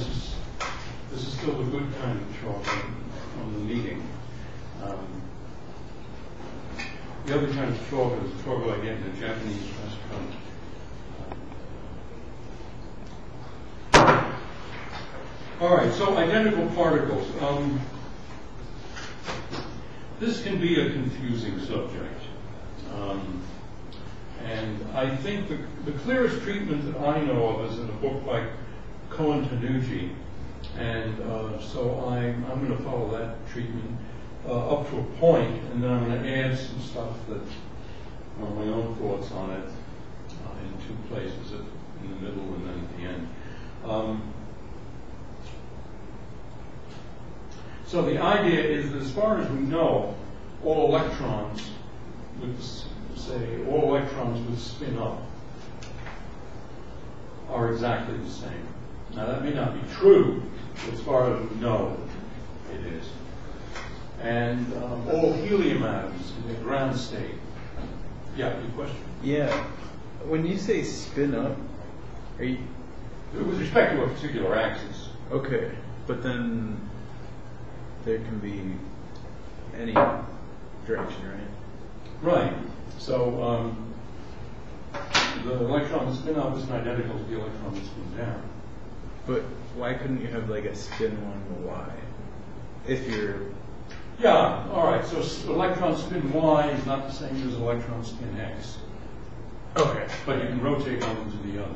this is, this is still a good kind of chalk on, on the meeting. Um, The other kind of chalk is chalk again, a Japanese restaurant. All right, so identical particles. Um, this can be a confusing subject. Um, and I think the, the clearest treatment that I know of is in a book by Cohen-Tannoudji. And uh, so I'm, I'm going to follow that treatment uh, up to a point, and then I'm going to add some stuff that are my own thoughts on it uh, in two places, in the middle and then at the end. Um, so the idea is that as far as we know, all electrons s- say all electrons with spin up are exactly the same. Now that may not be true, but as far as we know, it is. And um, all helium atoms in the ground state. Yeah, your question. Yeah. When you say spin up, are you With respect to a particular axis. okay? But then there can be any direction, right? Right. So um, the electron spin up isn't identical to the electron that spin down. But why couldn't you have like a spin 1 y? If you're Yeah, all right. So electron spin y is not the same as electron spin x. okay. But you can rotate one into the other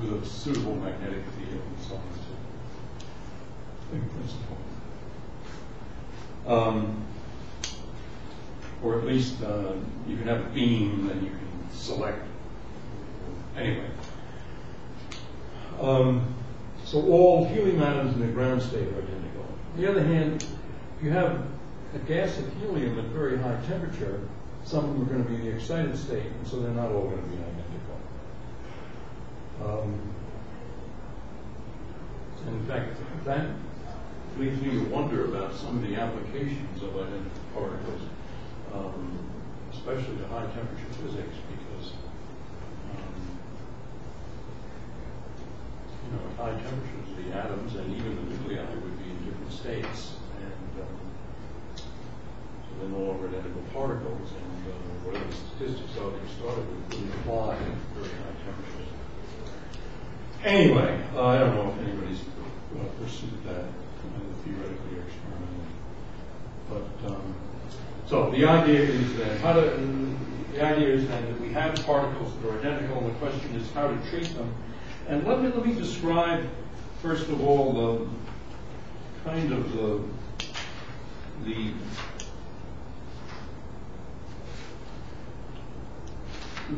with a suitable magnetic field and so on and so forth. Big principle. Um, or at least uh, you can have a beam, then you can select. Anyway. Um, so all helium atoms in the ground state are identical. On the other hand, if you have a gas of helium at very high temperature, some of them are going to be in the excited state, and so they're not all going to be identical. Um, in fact, that leads me to wonder about some of the applications of identical particles, um, especially to high temperature physics, because um, you know, at high temperatures, the atoms and even the nuclei would be in different states, and um, so they're no longer identical particles, and uh, whatever the statistics are they started with wouldn't apply at very high temperatures. Anyway, uh, I don't know if anybody's uh, pursued that uh, theoretically or experimentally. But, um, so the idea is that how to, the idea is that we have particles that are identical, and the question is how to treat them. And let me, let me describe, first of all, the kind of the, the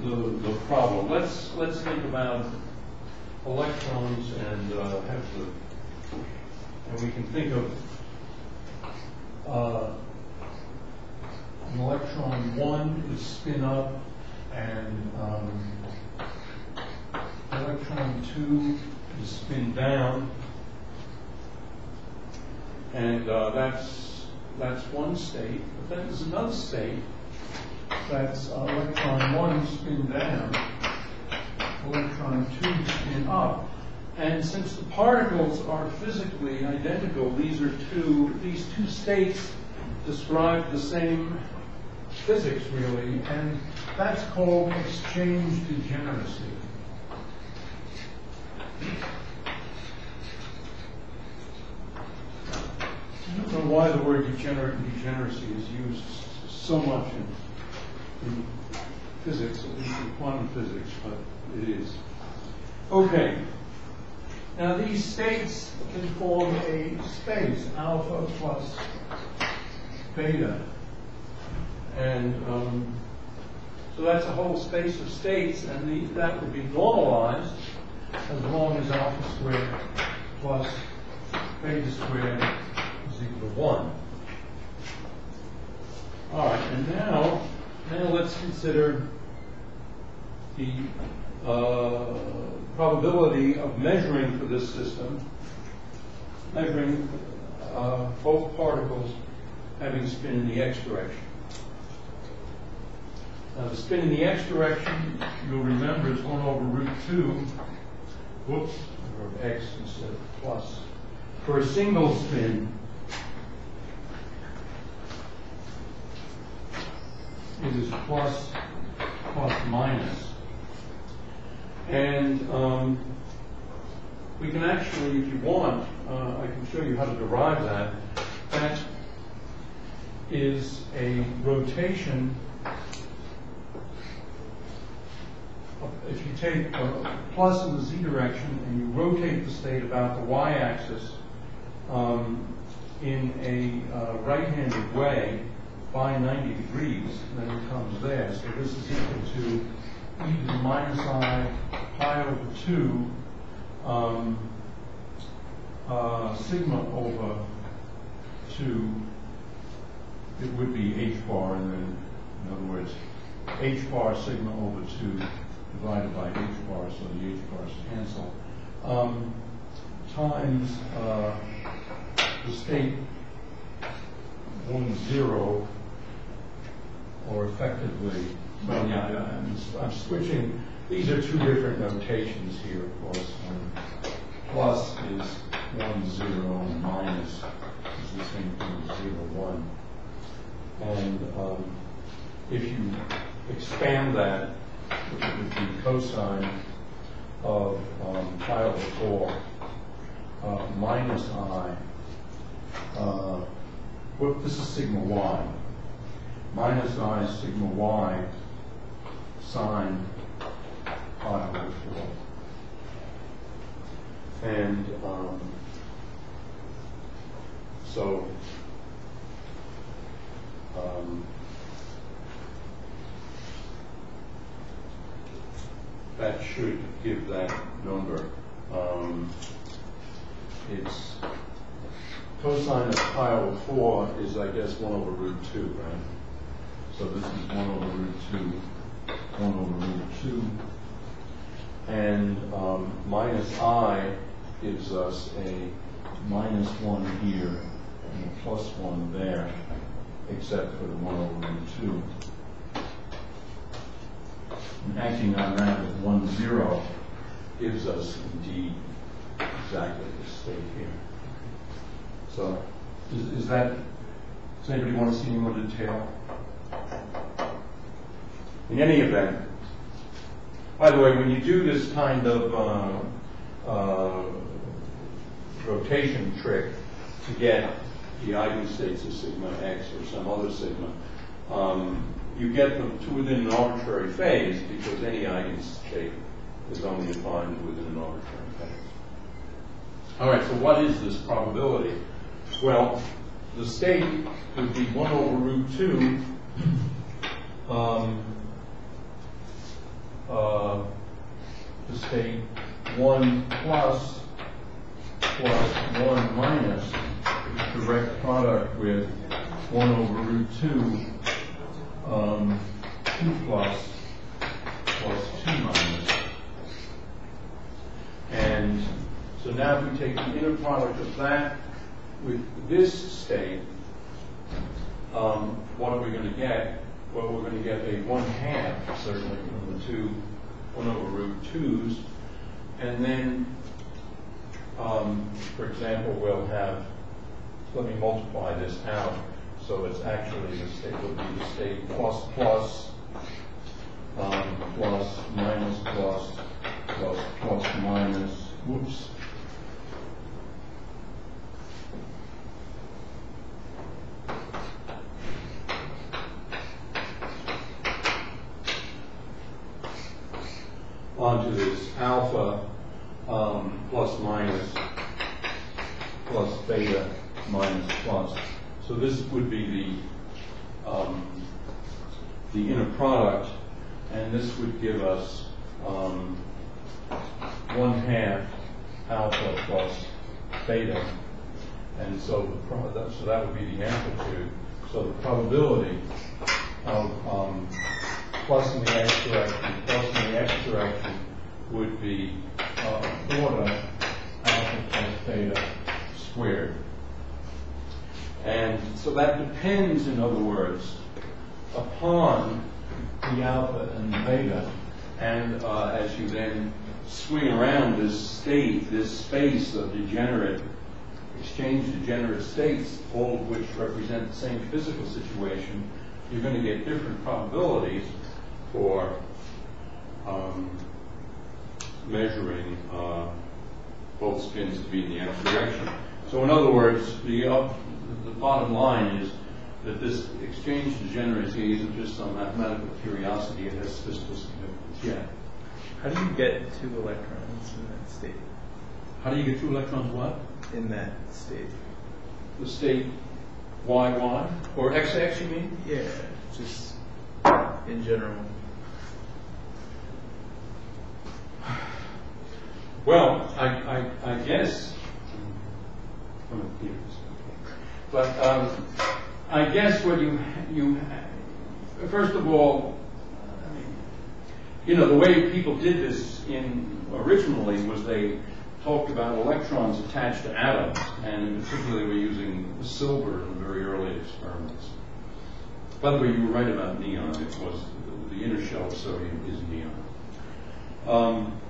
the, the problem. Let's, let's think about electrons and uh, have the, and we can think of uh, an electron one is spin up and um, electron two is spin down. And uh, that's, that's one state. But then there's another state that's uh, electron one spin down, electron two spin up. And since the particles are physically identical, these are two, these two states describe the same physics really, and that's called exchange degeneracy. I don't know why the word degenerate and degeneracy is used so much in, physics, at least in quantum physics, but it is. Okay. Now these states can form a space, alpha plus beta. And um, so that's a whole space of states, and the, that would be normalized as long as alpha squared plus beta squared is equal to 1. All right, and now, now let's consider the uh, probability of measuring for this system, measuring uh, both particles having spin in the x direction. Now, the spin in the x direction, you'll remember, is 1 over root 2. Whoops, x instead of plus. For a single spin, it is plus, plus minus. And um, we can actually, if you want, uh, I can show you how to derive that. That is a rotation. If you take a plus in the z direction and you rotate the state about the y-axis um, in a uh, right-handed way by 90 degrees, then it comes there. So this is equal to e to the minus i pi over 2 um, uh, sigma over 2, it would be h bar, and then, in other words, h bar sigma over 2 divided by h bar, so the h bars cancel, um, times uh, the state 1, 0, or effectively, well, yeah, I'm, I'm switching, these are two different notations here, of course. Plus is one zero, and minus is the same thing as zero one. And um, if you expand that, it would be cosine of um, pi over four uh, minus i, uh, whoop, this is sigma y, minus i sigma y sine pi over four. And um, so um, that should give that number. Um, it's cosine of pi over 4 is, I guess, 1 over root 2, right? So this is 1 over root 2, 1 over root 2. And um, minus i gives us a minus 1 here and a plus 1 there, except for the 1 over root 2. Acting on that with 1, 0 gives us indeed exactly the state here. So is, is that, does anybody want to see any more detail? In any event, by the way, when you do this kind of uh, uh, rotation trick to get the eigenstates of sigma x or some other sigma, um, you get them to within an arbitrary phase because any eigenstate is only defined within an arbitrary phase. All right, so what is this probability? Well, the state would be 1 over root 2 um, uh, the state 1 plus plus 1 minus direct product with 1 over root 2 um, 2 plus plus 2 minus. And so now if we take the inner product of that with this state, um, what are we going to get? Well, we're going to get a 1 half, certainly, from the two 1 over root 2's. And then, um, for example, we'll have, let me multiply this out. So it's actually the state would be the state plus plus, um, plus minus plus, plus plus minus, whoops. onto this alpha um, plus minus plus beta minus plus. So this would be the um, the inner product, and this would give us um, one half alpha plus beta, and so the so that would be the amplitude. So the probability of um, plus in the x direction, plus in the x direction would be uh, a quarter alpha plus beta squared. And so that depends, in other words, upon the alpha and the beta. And uh, as you then swing around this state, this space of degenerate, exchange degenerate states, all of which represent the same physical situation, you're going to get different probabilities for um, measuring uh, both spins to be in the x direction. So in other words, the, up, the bottom line is that this exchange degeneracy isn't just some mathematical curiosity, it has statistical significance. Yeah. How do you get two electrons in that state? How do you get two electrons what? In that state. The state YY? Or XX you mean? Yeah, just in general. Well, I, I, I guess, I'm keep this, okay. But um, I guess what you, you, first of all, you know, the way people did this in, originally was they talked about electrons attached to atoms, and in particular they were using silver in very early experiments. By the way, you were right about neon. It was, the inner shell of sodium is neon. Um,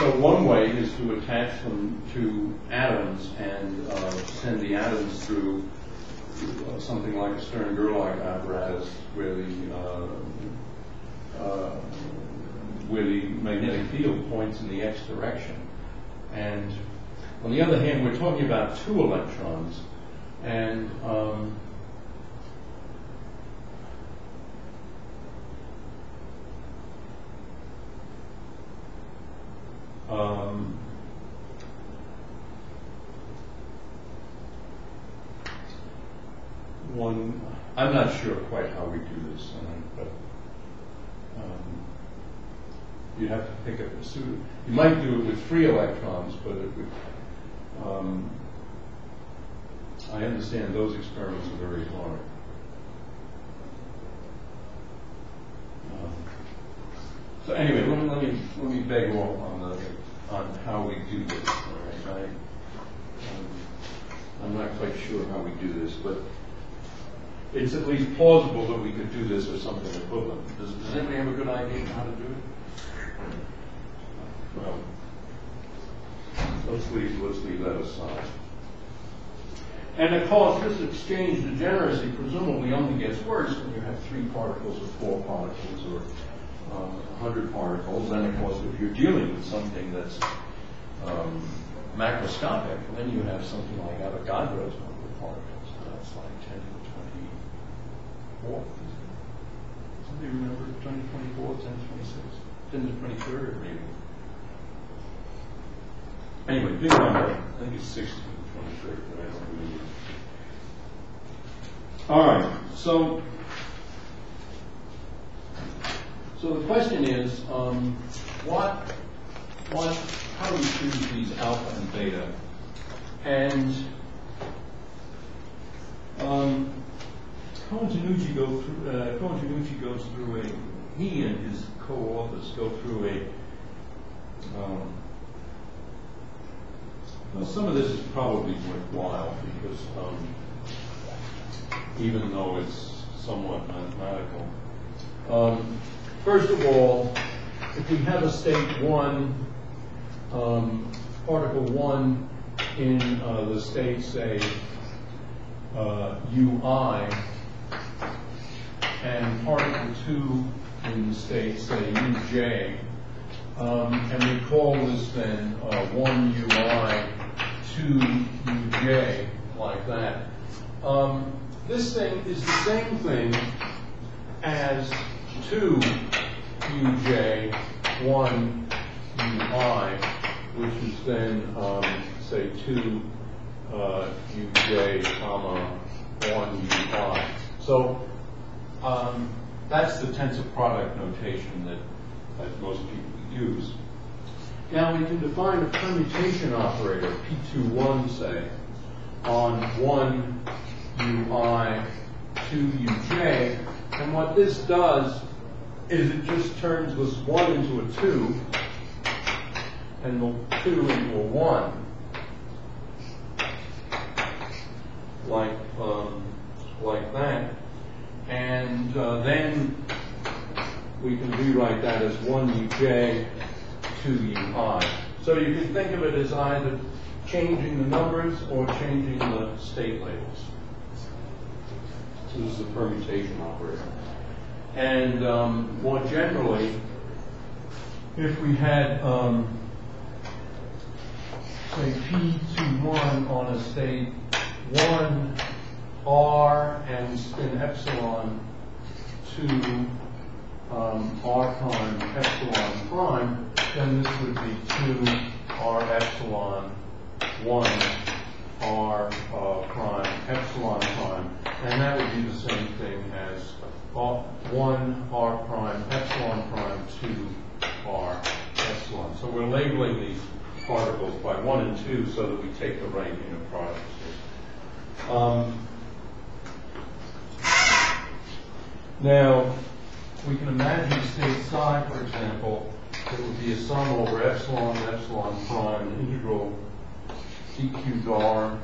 So one way is to attach them to atoms and uh, send the atoms through uh, something like a Stern-Gerlach apparatus where the uh, uh, where the magnetic field points in the x direction. And on the other hand, we're talking about two electrons, and um, Um, one, I'm not sure quite how we do this, but um, you have to pick up a suit. You might do it with three electrons, but it would. Um, I understand those experiments are very hard. Um, so anyway, let me let me let me beg off on the on how we do this. All right, I, um, I'm not quite sure how we do this, but it's at least plausible that we could do this or something equivalent. Does, does anybody have a good idea how to do it? Well, let's leave let's leave that aside. And of course, this exchange degeneracy presumably only gets worse when you have three particles or four particles or um, 100 particles. Then, of course, if you're dealing with something that's um, macroscopic, then you have something like Avogadro's number of particles. That's like 10 to the 24th. Somebody remember 10 to 24, 10 to the 26, 10 to the 23rd, maybe. Anyway, big number. I think it's 60 to the 23rd, but I don't remember. All right, so so the question is, um, what, what, how do we choose these alpha and beta? And um, Cohen-Tannoudji go through, uh, goes through a, he and his co-authors go through a, um, well, some of this is probably worthwhile because um, even though it's somewhat mathematical. Um, first of all, if we have a state 1, um, particle 1 in uh, the state, say, uh, ui, and particle 2 in the state, say, uj, um, and we call this then uh, 1 ui, 2 uj, like that. Um, this thing is the same thing as 2 uj, 1 ui, which is then, um, say, 2 uh, uj, comma, 1 ui. So um, that's the tensor product notation that, that most people use. Now we can define a permutation operator, P21, say, on 1 ui, 2 uj, and what this does is it just turns this 1 into a 2 and the 2 into a 1. Like, um, like that. And uh, then we can rewrite that as one uj, two ui. So you can think of it as either changing the numbers or changing the state labels. This is a permutation operator. And um, more generally, if we had, um, say, P to one on a state one, R, and spin epsilon to um, R prime epsilon prime, then this would be two R epsilon one R uh, prime epsilon prime, and that would be the same thing as R- one R prime epsilon prime two R epsilon. So we're labeling these particles by one and two so that we take the right unit products. Um, now, we can imagine state psi, for example, it would be a sum over epsilon, epsilon prime, integral dq dar,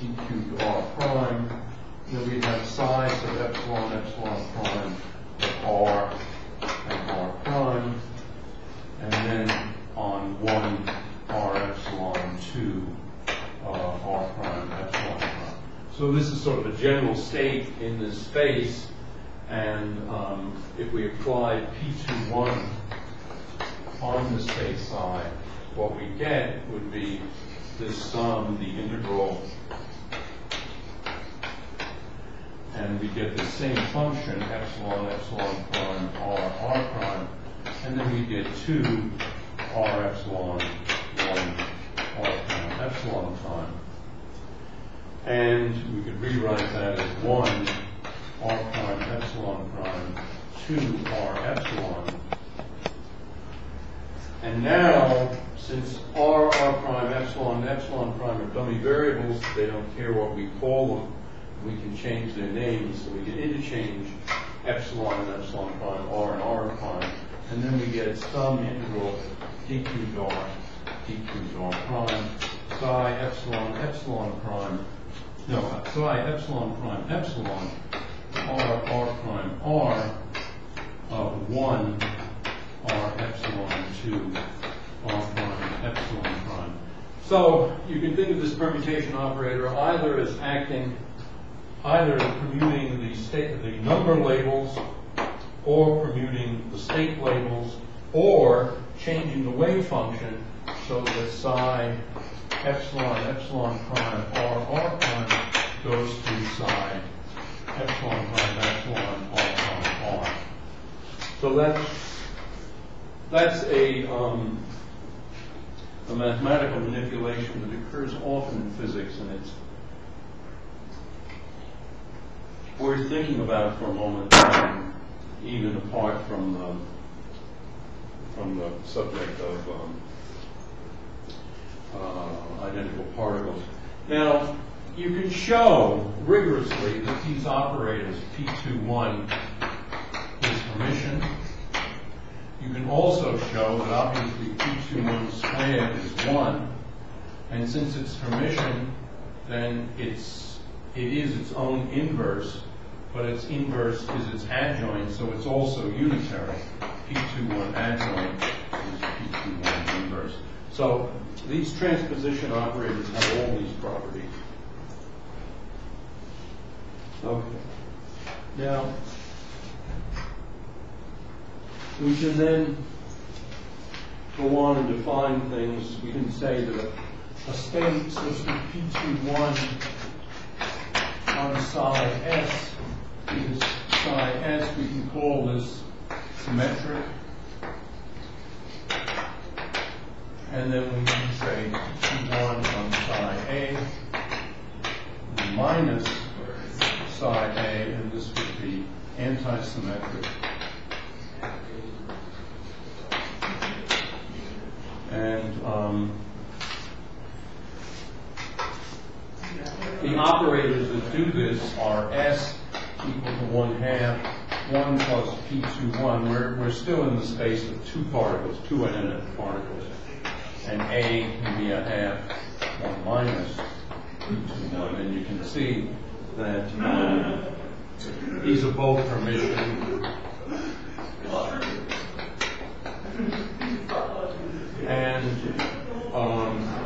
dq r prime. Then we have size of epsilon, epsilon prime of r and r prime. And then on one r epsilon, two uh, r prime, epsilon prime. So this is sort of a general state in this space. And um, if we apply P21 on the state side, what we get would be this sum, the integral, and we get the same function, epsilon, epsilon prime, r, r prime, and then we get two r epsilon, one r prime, epsilon prime. And we could rewrite that as one r prime, epsilon prime, two r epsilon. And now, since r, r prime, epsilon, and epsilon prime are dummy variables, they don't care what we call them, we can change their names, so we can interchange epsilon and epsilon prime, r and r prime, and then we get some integral dq dar, dq dar prime, psi epsilon, epsilon prime, no, psi epsilon prime, epsilon, r, r prime, r, of one r epsilon 2 r prime epsilon prime. So you can think of this permutation operator either as acting, either permuting the state, the number labels, or permuting the state labels, or changing the wave function so that psi epsilon epsilon prime r r prime goes to psi epsilon prime epsilon r prime r. So that's that's a, um, a mathematical manipulation that occurs often in physics, and it's worth thinking about for a moment, um, even apart from the from the subject of um, uh, identical particles. Now, you can show rigorously that these operators P21 is Hermitian. You can also show that obviously P21 squared is 1. And since it's Hermitian, then it's, it is its own inverse, but its inverse is its adjoint, so it's also unitary. P21 adjoint is P21 inverse. So these transposition operators have all these properties. Okay. Now, we can then go on and define things. We can say that a, state such that P21 on psi S is psi S, we can call this symmetric. And then we can say P1 on psi A minus psi A, and this would be anti-symmetric. And um, the operators that do this are S equal to one-half, 1 plus P21. We're still in the space of two particles, two infinite particles. And A can be a half, 1 minus P21. And you can see that uh, these are both Hermitian. And um,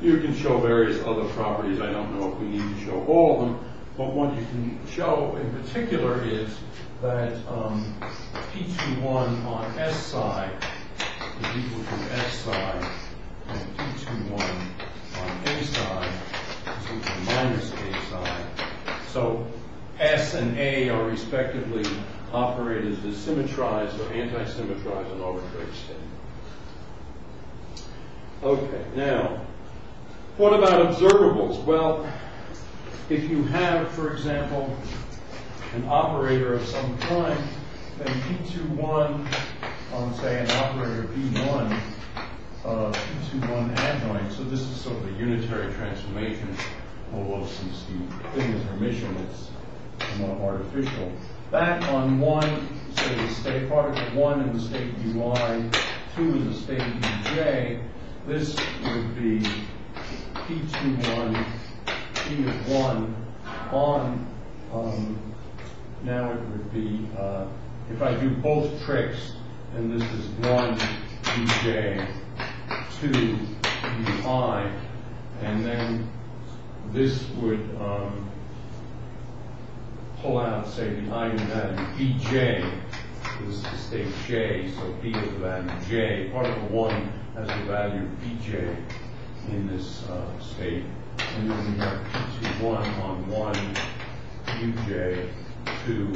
you can show various other properties. I don't know if we need to show all of them but what you can show in particular is that um, P21 on S side is equal to S side, and P21 on A side is equal to minus A side. So S and A are respectively operated as symmetrized or anti-symmetrized and arbitrary state. Okay, now, what about observables? Well, if you have, for example, an operator of some kind, then P21 on, say, an operator P1, uh, P21 adjoint, so this is sort of a unitary transformation, although since the thing is Hermitian, it's somewhat artificial. That on one, say, the state particle one in the state UI, two in the state UJ, this would be P21, P of one on, um, now it would be, uh, if I do both tricks, and this is one UJ, two UI, and then this would, um, pull out, say, the eigenvalue Bj, this is the state J, so B is the value J, particle one has the value Bj in this uh, state, and then we have P21 on one Uj, two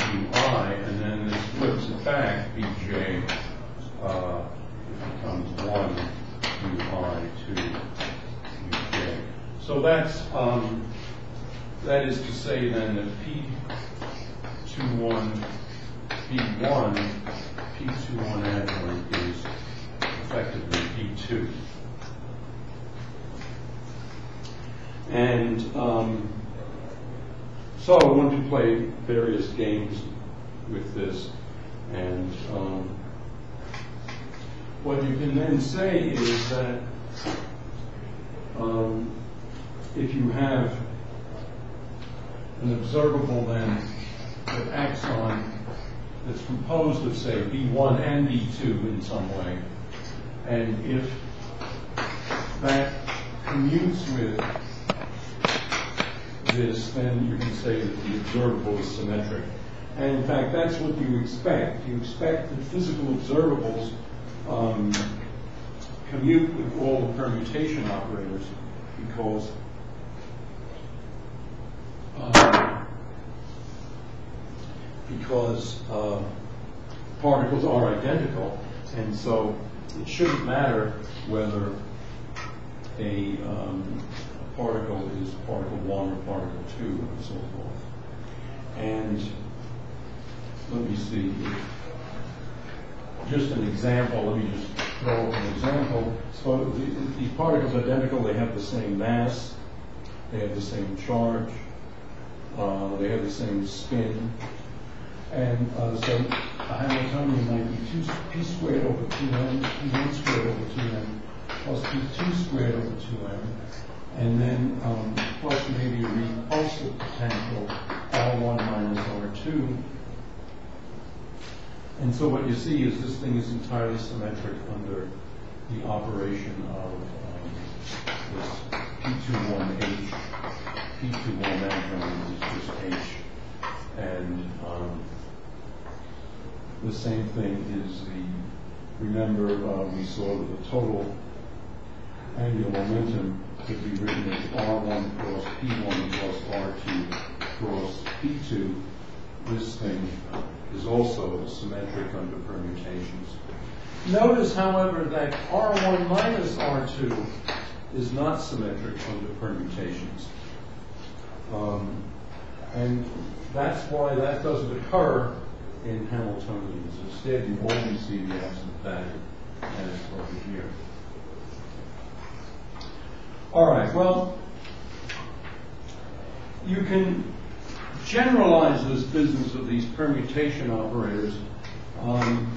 Ui, and then this flips it back, Bj uh, becomes one Ui, two Uj. So that's, um, that is to say then that P21, B1, P21 adjoint is effectively B2. And um, so I want to play various games with this. And um, what you can then say is that um, if you have an observable then that acts on, that's composed of, say, B1 and B2 in some way, and if that commutes with this, then you can say that the observable is symmetric. And in fact, that's what you expect. You expect that physical observables um, commute with all the permutation operators because uh, because uh, particles are identical, and so it shouldn't matter whether a, um, particle is particle one or particle two, and so forth. And let me see. Just an example. Let me just throw up an example. So the, the particles are identical. They have the same mass. They have the same charge. Uh, they have the same spin. And uh, so a Hamiltonian might be 2 p squared over 2m, p1 squared over 2m, plus p2 squared over 2m, and then um, plus maybe a repulsive potential R1 minus R2. And so what you see is this thing is entirely symmetric under the operation of um, this P21H. P21 adjoint is just H. And um, the same thing is the, remember, uh, we saw that the total angular momentum could be written as R1 cross P1 plus R2 cross P2. This thing is also symmetric under permutations. Notice, however, that R1 minus R2 is not symmetric under permutations. Um, and that's why that doesn't occur in Hamiltonians. Instead, you only see the absent value as over here. All right, well, you can generalize this business of these permutation operators. Um,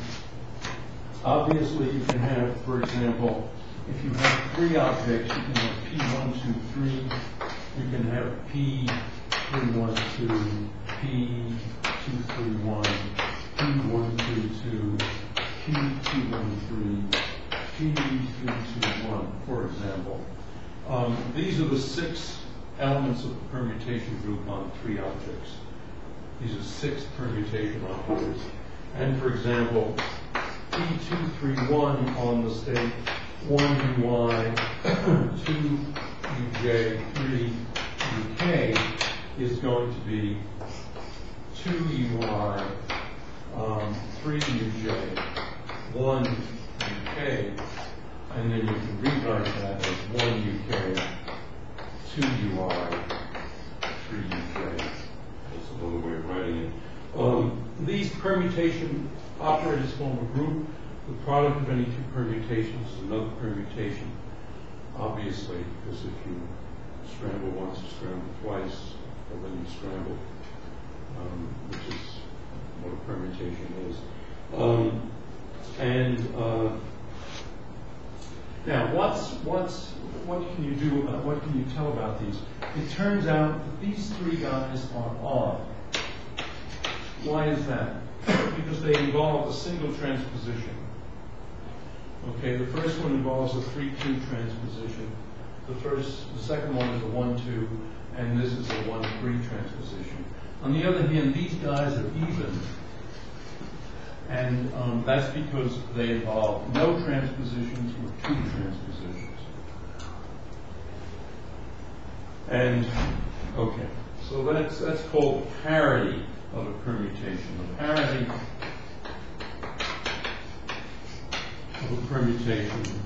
obviously, you can have, for example, if you have three objects, you can have P1, 2, 3. You can have P3, 1, 2, P2, 3, 1, P1, 2, 2, P2, 1, 3, P3, 2, 1, for example. These are the six elements of the permutation group on three objects. These are six permutation operators. And for example, P231 on the state 1 UI, 2 UJ, 3 UK is going to be 2 UI, um, 3 UJ, 1 UK, and then you can rewrite that as 1 UK, 2 UI, 3 UK. That's another way of writing it. Um, these permutation operators form a group. The product of any two permutations is another permutation, obviously, because if you scramble once, you scramble twice, or then you scramble, um, which is what a permutation is. Um, and uh, now, what's what's what can you do about what can you tell about these? It turns out that these three guys are odd. Why is that? because they involve a single transposition. Okay, the first one involves a 3-2 transposition. The first, the second one is a 1-2, and this is a 1-3 transposition. On the other hand, these guys are even, and um, that's because they involve no transpositions or two transpositions. And, okay, so that's, that's called parity of a permutation. The parity of a permutation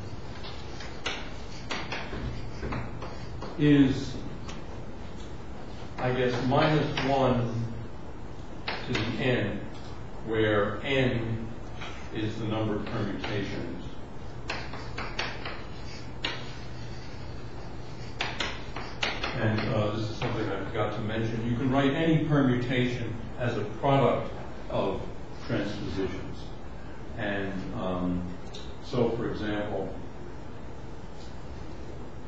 is, I guess, minus one to the n, where n is the number of permutations. And uh, this is something I forgot to mention. You can write any permutation as a product of transpositions. And um, so, for example,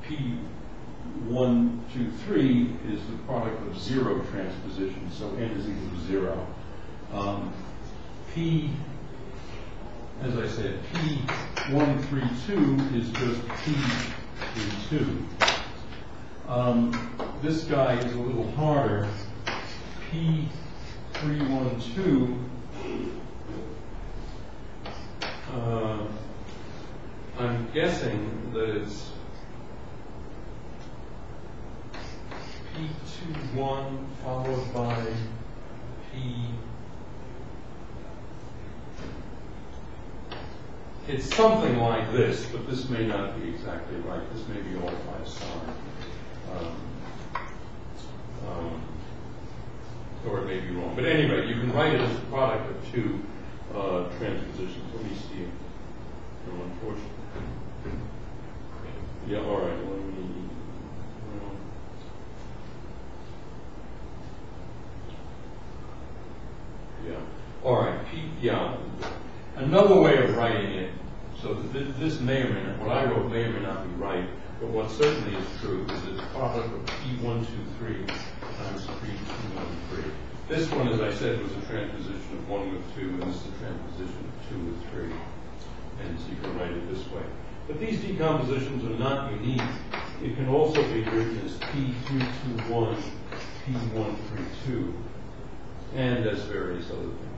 P1, 2, 3 is the product of zero transpositions, so n is equal to zero. Um, P, as I said, P132 is just P, 3, 2. Um, this guy is a little harder. P312 uh, I'm guessing that it's P21 followed by P. It's something like this, but this may not be exactly right. This may be all by sign. Um, um, or it may be wrong. But anyway, you can write it as a product of two uh, transpositions. Let me see. No, unfortunately. Yeah, all right. Let me. Yeah. All right. P, yeah. Another way of writing it, so that this may or may not, what I wrote may or may not be right, but what certainly is true is it's product of P123 times P213. This one, as I said, was a transposition of 1 with 2, and this is a transposition of 2 with 3. And so you can write it this way. But these decompositions are not unique. It can also be written as P221, P132, and as various other things.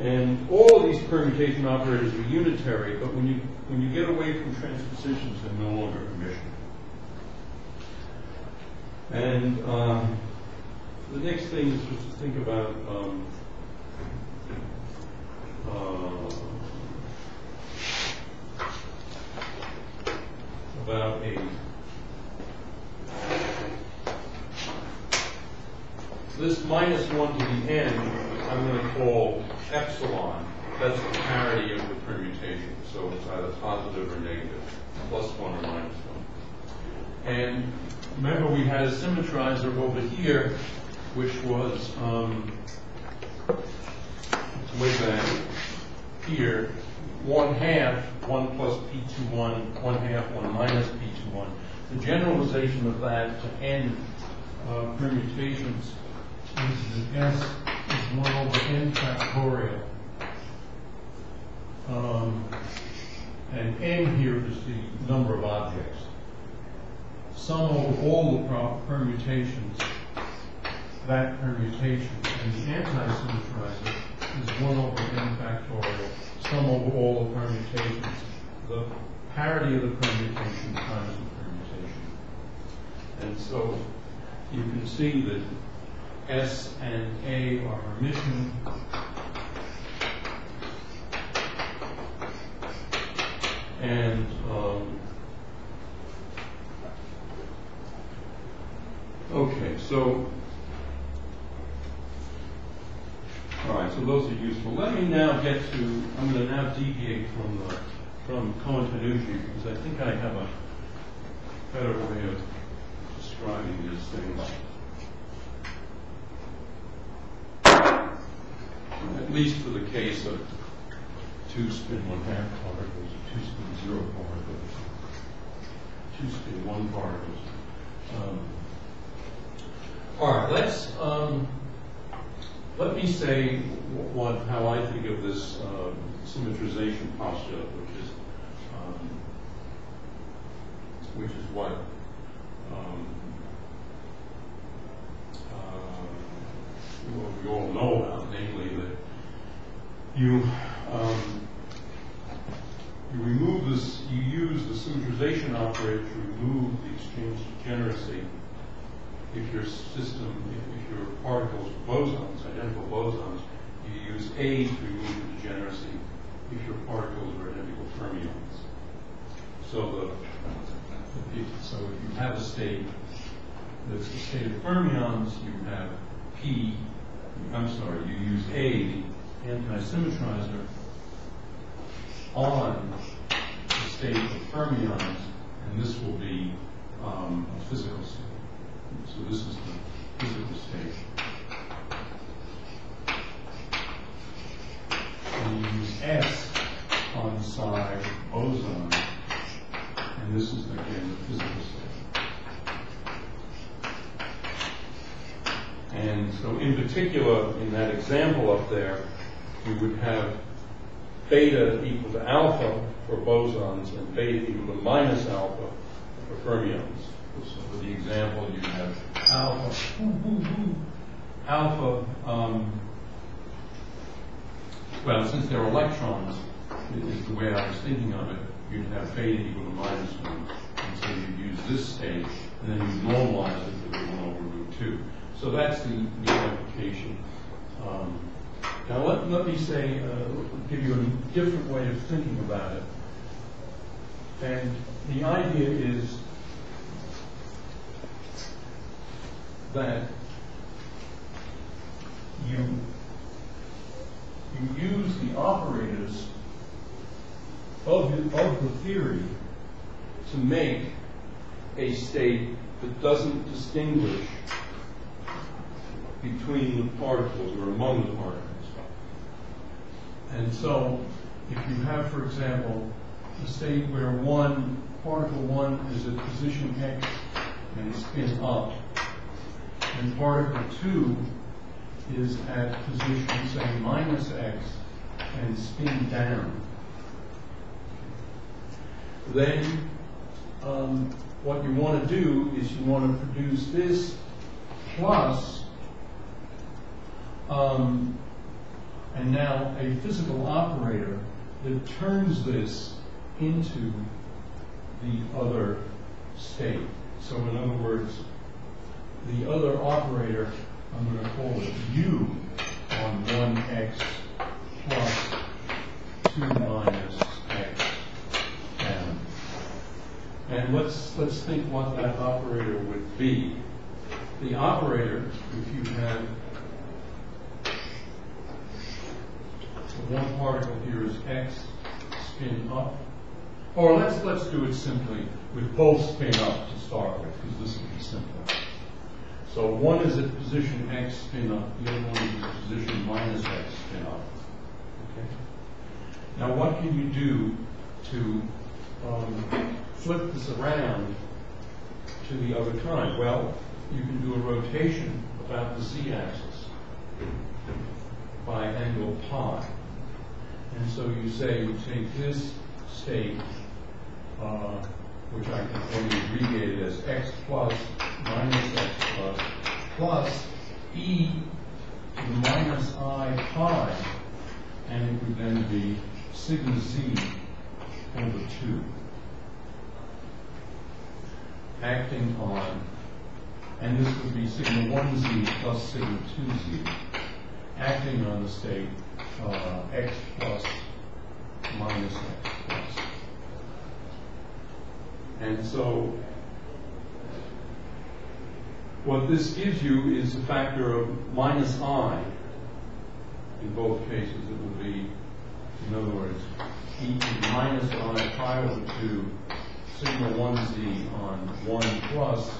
And all these permutation operators are unitary, but when you when you get away from transpositions, they're no longer Hermitian. And um, the next thing is just to think about um, uh, about a this minus one to the n, I'm going to call epsilon. That's the parity of the permutation. So it's either positive or negative, plus one or minus one. And remember, we had a symmetrizer over here, which was um, way back here, one half, one plus P21, one half, one minus P21. The generalization of that to n uh, permutations is that S is 1 over n factorial. Um, and n here is the number of objects. sum over all the permutations, that permutation, and the anti-symmetrizer is one over n factorial, sum over all the permutations, the parity of the permutation times the permutation. And so you can see that S and A are Hermitian. And, um, okay, so, all right, so those are useful. Let me now get to, I'm going to now deviate from the, from Cohen-Tannoudji because I think I have a better way of describing these things. At least for the case of two spin one half particles, two spin zero particles, two spin one particles. Um, all right, let's um, let me say what how I think of this um, symmetrization postulate, which is um, which is what um, uh, what we all know about, namely that you um, you remove this, you use the symmetrization operator to remove the exchange degeneracy if your system, if, if your particles are bosons, identical bosons, you use A to remove the degeneracy if your particles are identical fermions. So the, if, so if you have a state that's the state of fermions, you have P, I'm sorry, you use A, anti-symmetrizer, on the state of fermions, and this will be um, a physical state. So this is the physical state. And you use S on side boson, and this is again the physical state. And so in particular, in that example up there, you would have beta equal to alpha for bosons and beta equal to minus alpha for fermions. So for the example, you have alpha, alpha, um, well, since they're electrons, is the way I was thinking of it, you'd have beta equal to minus one. And so you'd use this state, and then you normalize it to be one over root two. So that's the, the application. Um, now let, let me say, uh, give you a different way of thinking about it. And the idea is that you, you use the operators of the, of the theory to make a state that doesn't distinguish between the particles or among the particles. And so, if you have, for example, a state where one, particle one is at position x and spin up, and particle two is at position, say, minus x and spin down, then um, what you want to do is you want to produce this plus Um, and now a physical operator that turns this into the other state. So in other words, the other operator, I'm going to call it u on 1x plus 2 minus x down. And let's, let's think what that operator would be. The operator, if you had one particle here is x spin up. Or let's let's do it simply with both spin up to start with, because this will be simpler. So one is at position x spin up, the other one is at position minus x spin up. Okay. Now what can you do to um, flip this around to the other kind? Well, you can do a rotation about the z-axis by angle pi. And so you say you take this state uh, which I can only abbreviate as x plus minus x plus plus e to the minus i pi, and it would then be sigma z over two. Acting on, and this would be sigma one z plus sigma two z, acting on the state uh, x plus minus x plus. And so, what this gives you is a factor of minus i in both cases. It will be, in other words, e to the minus i pi over 2 sigma 1z on 1 plus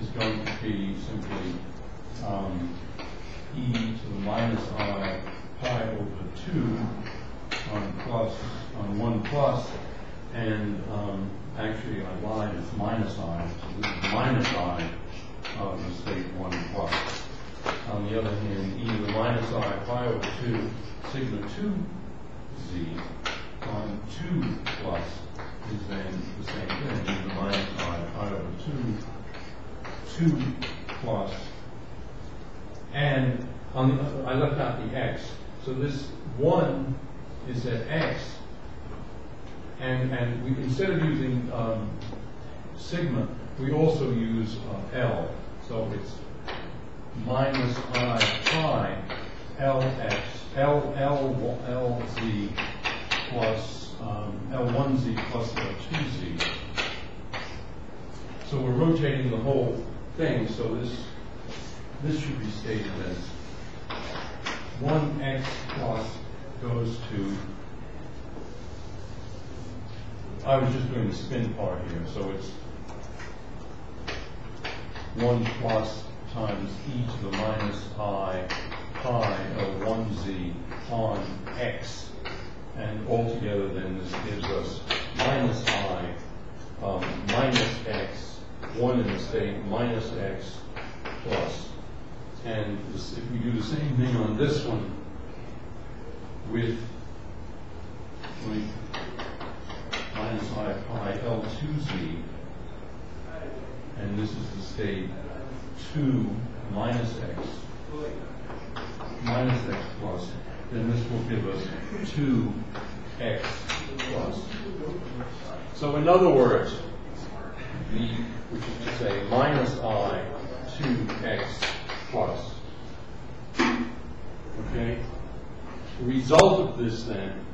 is going to be simply um, e to the minus i pi over 2 on plus, on 1 plus, and um, actually I lied, it's minus i, so this is minus i of the state 1 plus. On the other hand, e to the minus i pi over 2 sigma 2z on 2 plus is then the same thing, e to the minus i pi over 2, 2 plus and on the, I left out the x. So this one is at x, and and we instead of using um, sigma, we also use uh, L. So it's minus i pi Lx L L L z plus um, L1z plus L2z. So we're rotating the whole thing. So this this should be stated as 1x plus goes to, I was just doing the spin part here, so it's 1 plus times e to the minus i pi of 1z on x. And altogether then this gives us minus i um, minus x, 1 in the state, minus x plus and if we do the same thing on this one with minus i pi L2z, and this is the state 2 minus x minus x plus, then this will give us 2x plus. So in other words, the, which is to say minus i 2x plus. Okay? The result of this then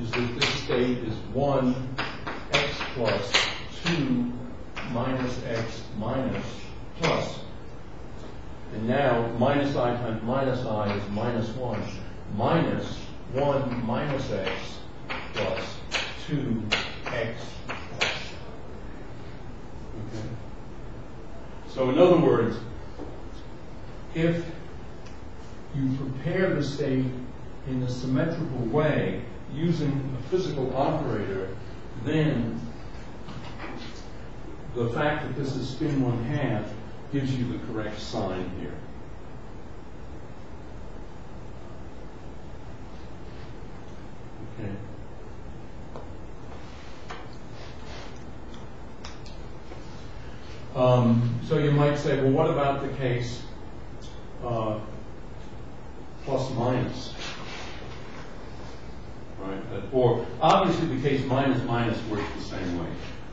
is that this state is 1 x plus 2 minus x minus plus. And now minus i times minus i is minus 1 minus 1 minus x plus 2x plus. Okay? So in other words, if you prepare the state in a symmetrical way using a physical operator, then the fact that this is spin one half gives you the correct sign here. Okay. Um, so you might say, well, what about the case plus minus? Right? Or obviously the case minus minus works the same way.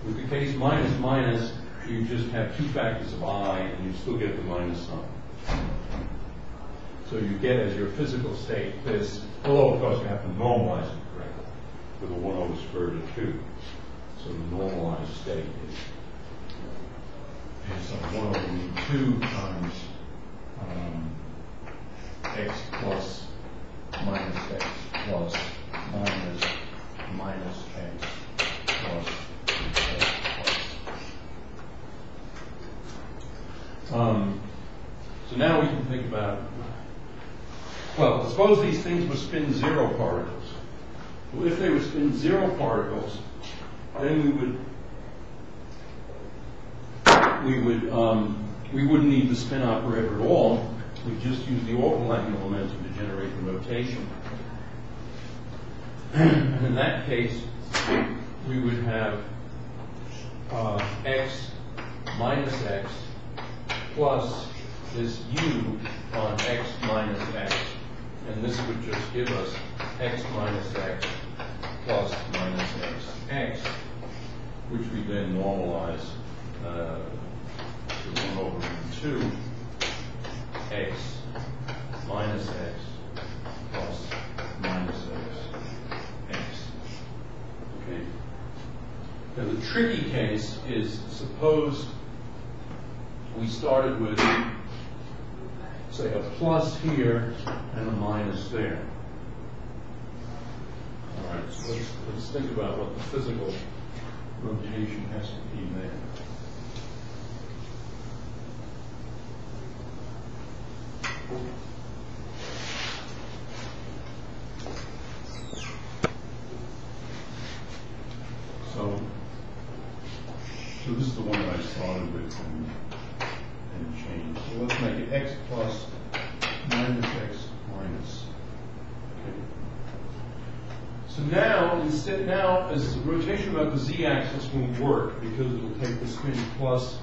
With the case minus minus, you just have two factors of i and you still get the minus sign. So you get as your physical state this, although of course you have to normalize it correctly with a 1 over square root of 2. So the normalized state is is uh, 1 over root 2 times um, x plus minus x plus minus minus x plus x plus. Um, so now we can think about, well, suppose these things would spin zero particles. Well, if they would spin zero particles, then we would we would um, we wouldn't need the spin operator at all. We'd just use the angular momentum to generate the rotation. and in that case, we would have uh, x minus x plus this u on x minus x. And this would just give us x minus x plus minus x x, which we then normalize uh, to 1 over 2 x minus x plus minus x x. Okay. Now the tricky case is suppose we started with say a plus here and a minus there. All right, so let's, let's think about what the physical rotation has to be there. So, so this is the one that I started with and, and changed. So let's make it x plus minus x minus. Okay. So now, instead, now, as rotation about the z-axis won't work because it'll take the spin plus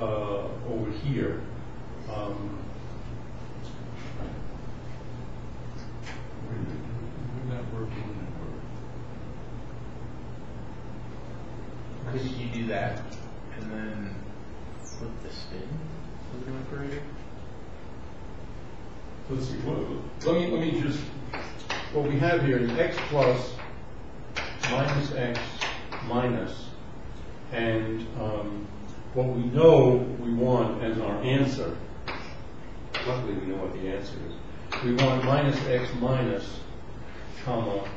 uh, over here. Um, would that work? Wouldn't it work? Couldn't you do that and then flip the spin of an operator? Let's see, what, let me, let me just, what we have here is x plus minus x minus, and um, what we know we want as our answer, luckily we know what the answer is, we want minus x minus, comma,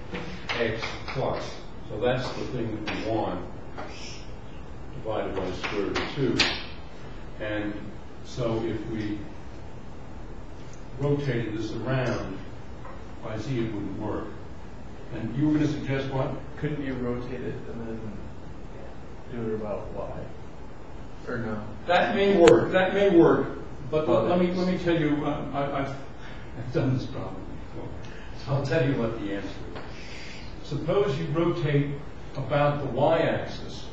x plus. So that's the thing that we want, divided by the square root of 2. And so if we rotated this around, by z it wouldn't work. And you were going to suggest what? Couldn't you rotate it and then do it about y? Or no? That may work, that may work, but let let me, let me tell you, uh, I, I've, I've done this problem I'll tell you what the answer is. Suppose you rotate about the y-axis.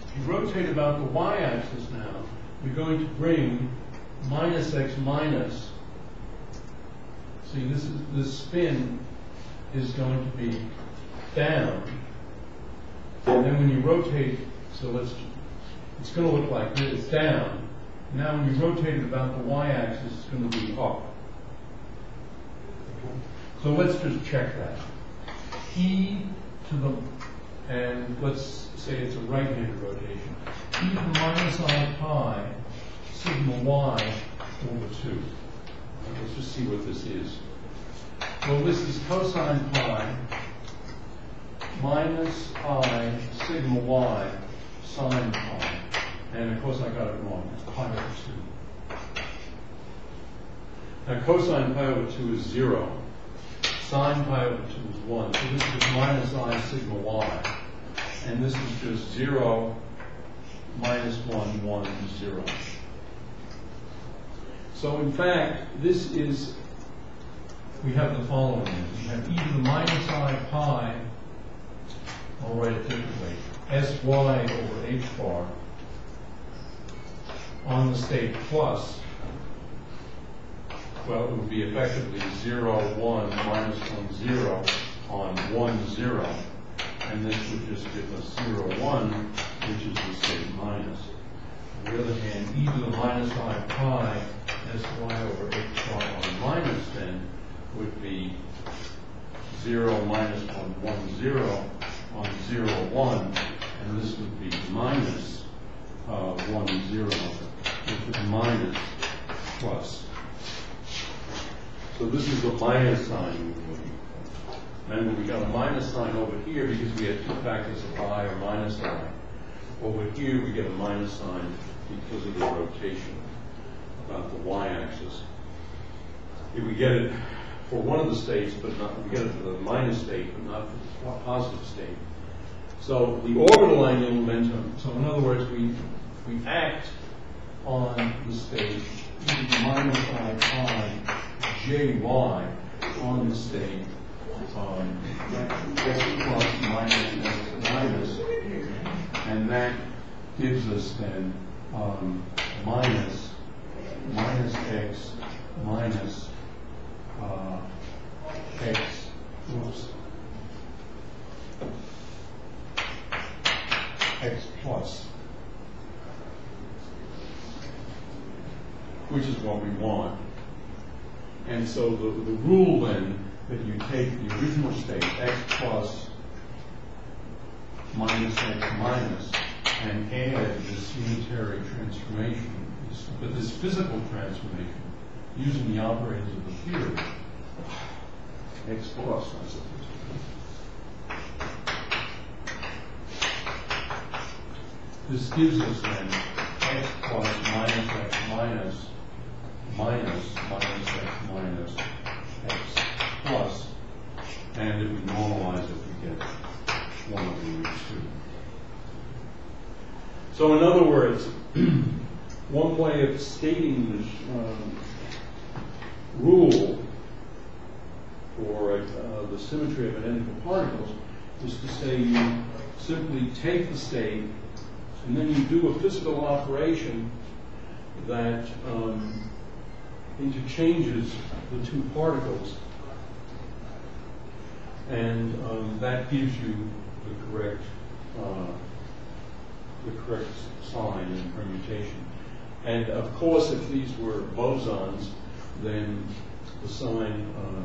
If you rotate about the y-axis now, you're going to bring minus x minus. See, this is, this spin is going to be down. And then when you rotate, so let's, it's going to look like this, down. Now when you rotate it about the y-axis, it's going to be up. So let's just check that. E to the, and let's say it's a right-handed rotation. E to the minus i pi sigma y over 2. Let's just see what this is. Well, this is cosine pi minus i sigma y sine pi. And of course I got it wrong. It's pi over 2. Now cosine pi over 2 is 0. Sine pi over 2 is 1. So this is minus i sigma y. And this is just 0 minus 1, 1, 0. So in fact, this is, we have the following. We have e to the minus i pi, I'll write it differently, sy over h bar on the state plus, well, it would be effectively 0, 1, minus 1, 0 on 1, 0. And this would just give us 0, 1, which is the state minus. On the other hand, e to the minus i pi sy over h bar on minus then would be 0 minus 1, 1, 0 on 0, 1. And this would be minus uh, 1, 0, which is minus plus. So this is a minus sign. Remember, we got a minus sign over here because we had two factors of i or minus i. Over here, we get a minus sign because of the rotation about the y-axis. If we get it for one of the states, but not, we get it for the minus state, but not for the positive state. So the orbital angular momentum, so in other words, we, we act on the e the minus i pi jy on the state um, x plus minus x minus And that gives us then um, minus, minus x minus uh, x, oops, x plus, which is what we want. And so the, the rule then, that you take the original state, x plus minus x minus, and add this unitary transformation, but this physical transformation, using the operators of the theory, x plus, I suppose. This gives us then x plus minus x minus minus minus x minus x plus, and if we normalize it, we get one over root two. So in other words, one way of stating this um, rule for uh, the symmetry of identical particles is to say you simply take the state and then you do a physical operation that um, interchanges the two particles and um, that gives you the correct uh, the correct sign and permutation. And of course, if these were bosons, then the sign uh,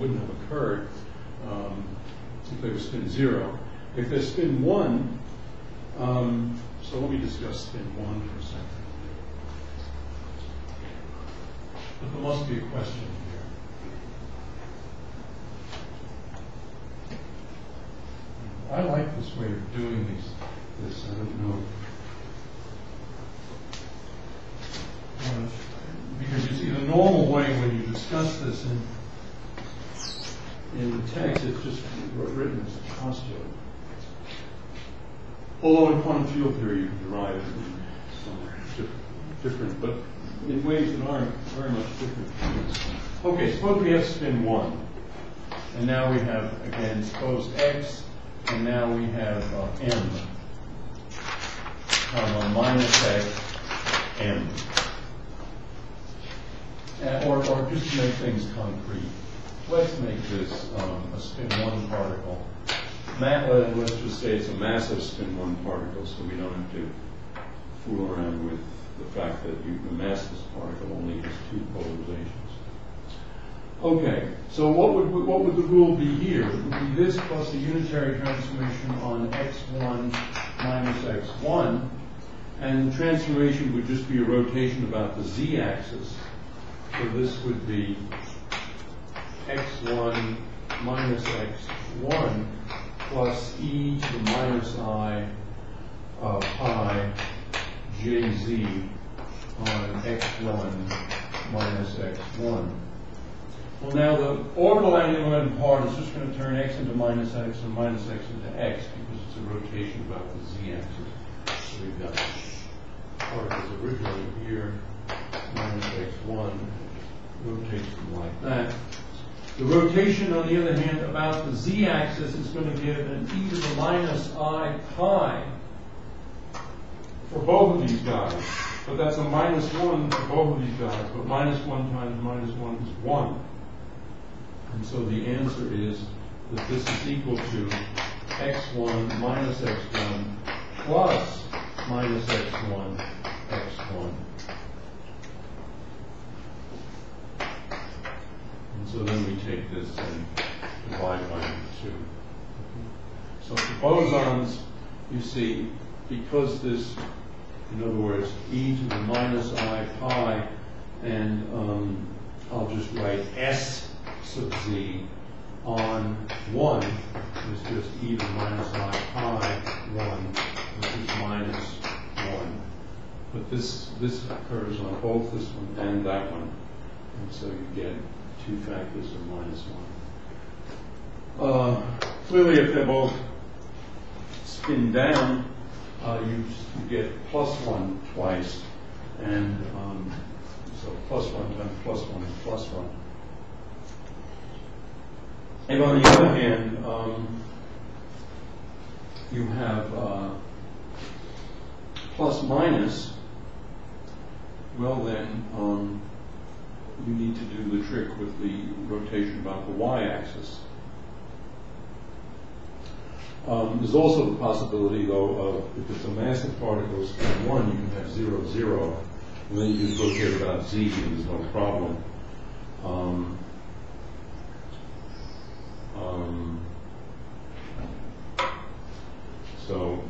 wouldn't have occurred um, if they were spin zero. If they're spin one, um, so let me discuss spin one for a second. But there must be a question here. I like this way of doing this, I don't know. Because you see, the normal way when you discuss this in, in the text, it's just written as a postulate. Although in quantum field theory, you can derive it in some dif- different, but in ways that aren't very much different. Okay, suppose we have spin one. And now we have, again, suppose x, and now we have uh, m. Comma minus x, m. Uh, or, or just to make things concrete, let's make this um, a spin one particle. Ma- uh, let's just say it's a massive spin one particle, so we don't have to fool around with the fact that you, the massless particle only has two polarizations. Okay, so what would what would the rule be here? It would be this plus a unitary transformation on x1 minus x1, and the transformation would just be a rotation about the z-axis. So this would be x1 minus x1 plus e to the minus i of pi jz on x1 minus x1. Well, now the orbital angular part is just going to turn x into minus x and minus x into x because it's a rotation about the z-axis. So we've got particles originally here, minus x1, rotates them like that. The rotation, on the other hand, about the z-axis is going to give an e to the minus i pi for both of these guys. But that's a minus 1 for both of these guys. But minus 1 times minus 1 is 1. And so the answer is that this is equal to x1 minus x1 plus minus x1 x1. And so then we take this and divide by 2. So for bosons, you see, because this, in other words, e to the minus i pi, and um, I'll just write s sub z on 1 is just e to the minus i pi 1, which is minus 1. But this, this occurs on both this one and that one. And so you get two factors of minus 1. Uh, clearly, if they're both spin down, you, you get plus 1 twice. And um, so plus 1 times plus 1 is plus 1. And on the other hand, um, you have uh, plus minus, well then, um, you need to do the trick with the rotation about the y-axis. Um, there's also the possibility, though, of if it's a massive particle, spin one, you can have zero, zero, and then you just go rotate about z, and there's no problem. Um, um, so,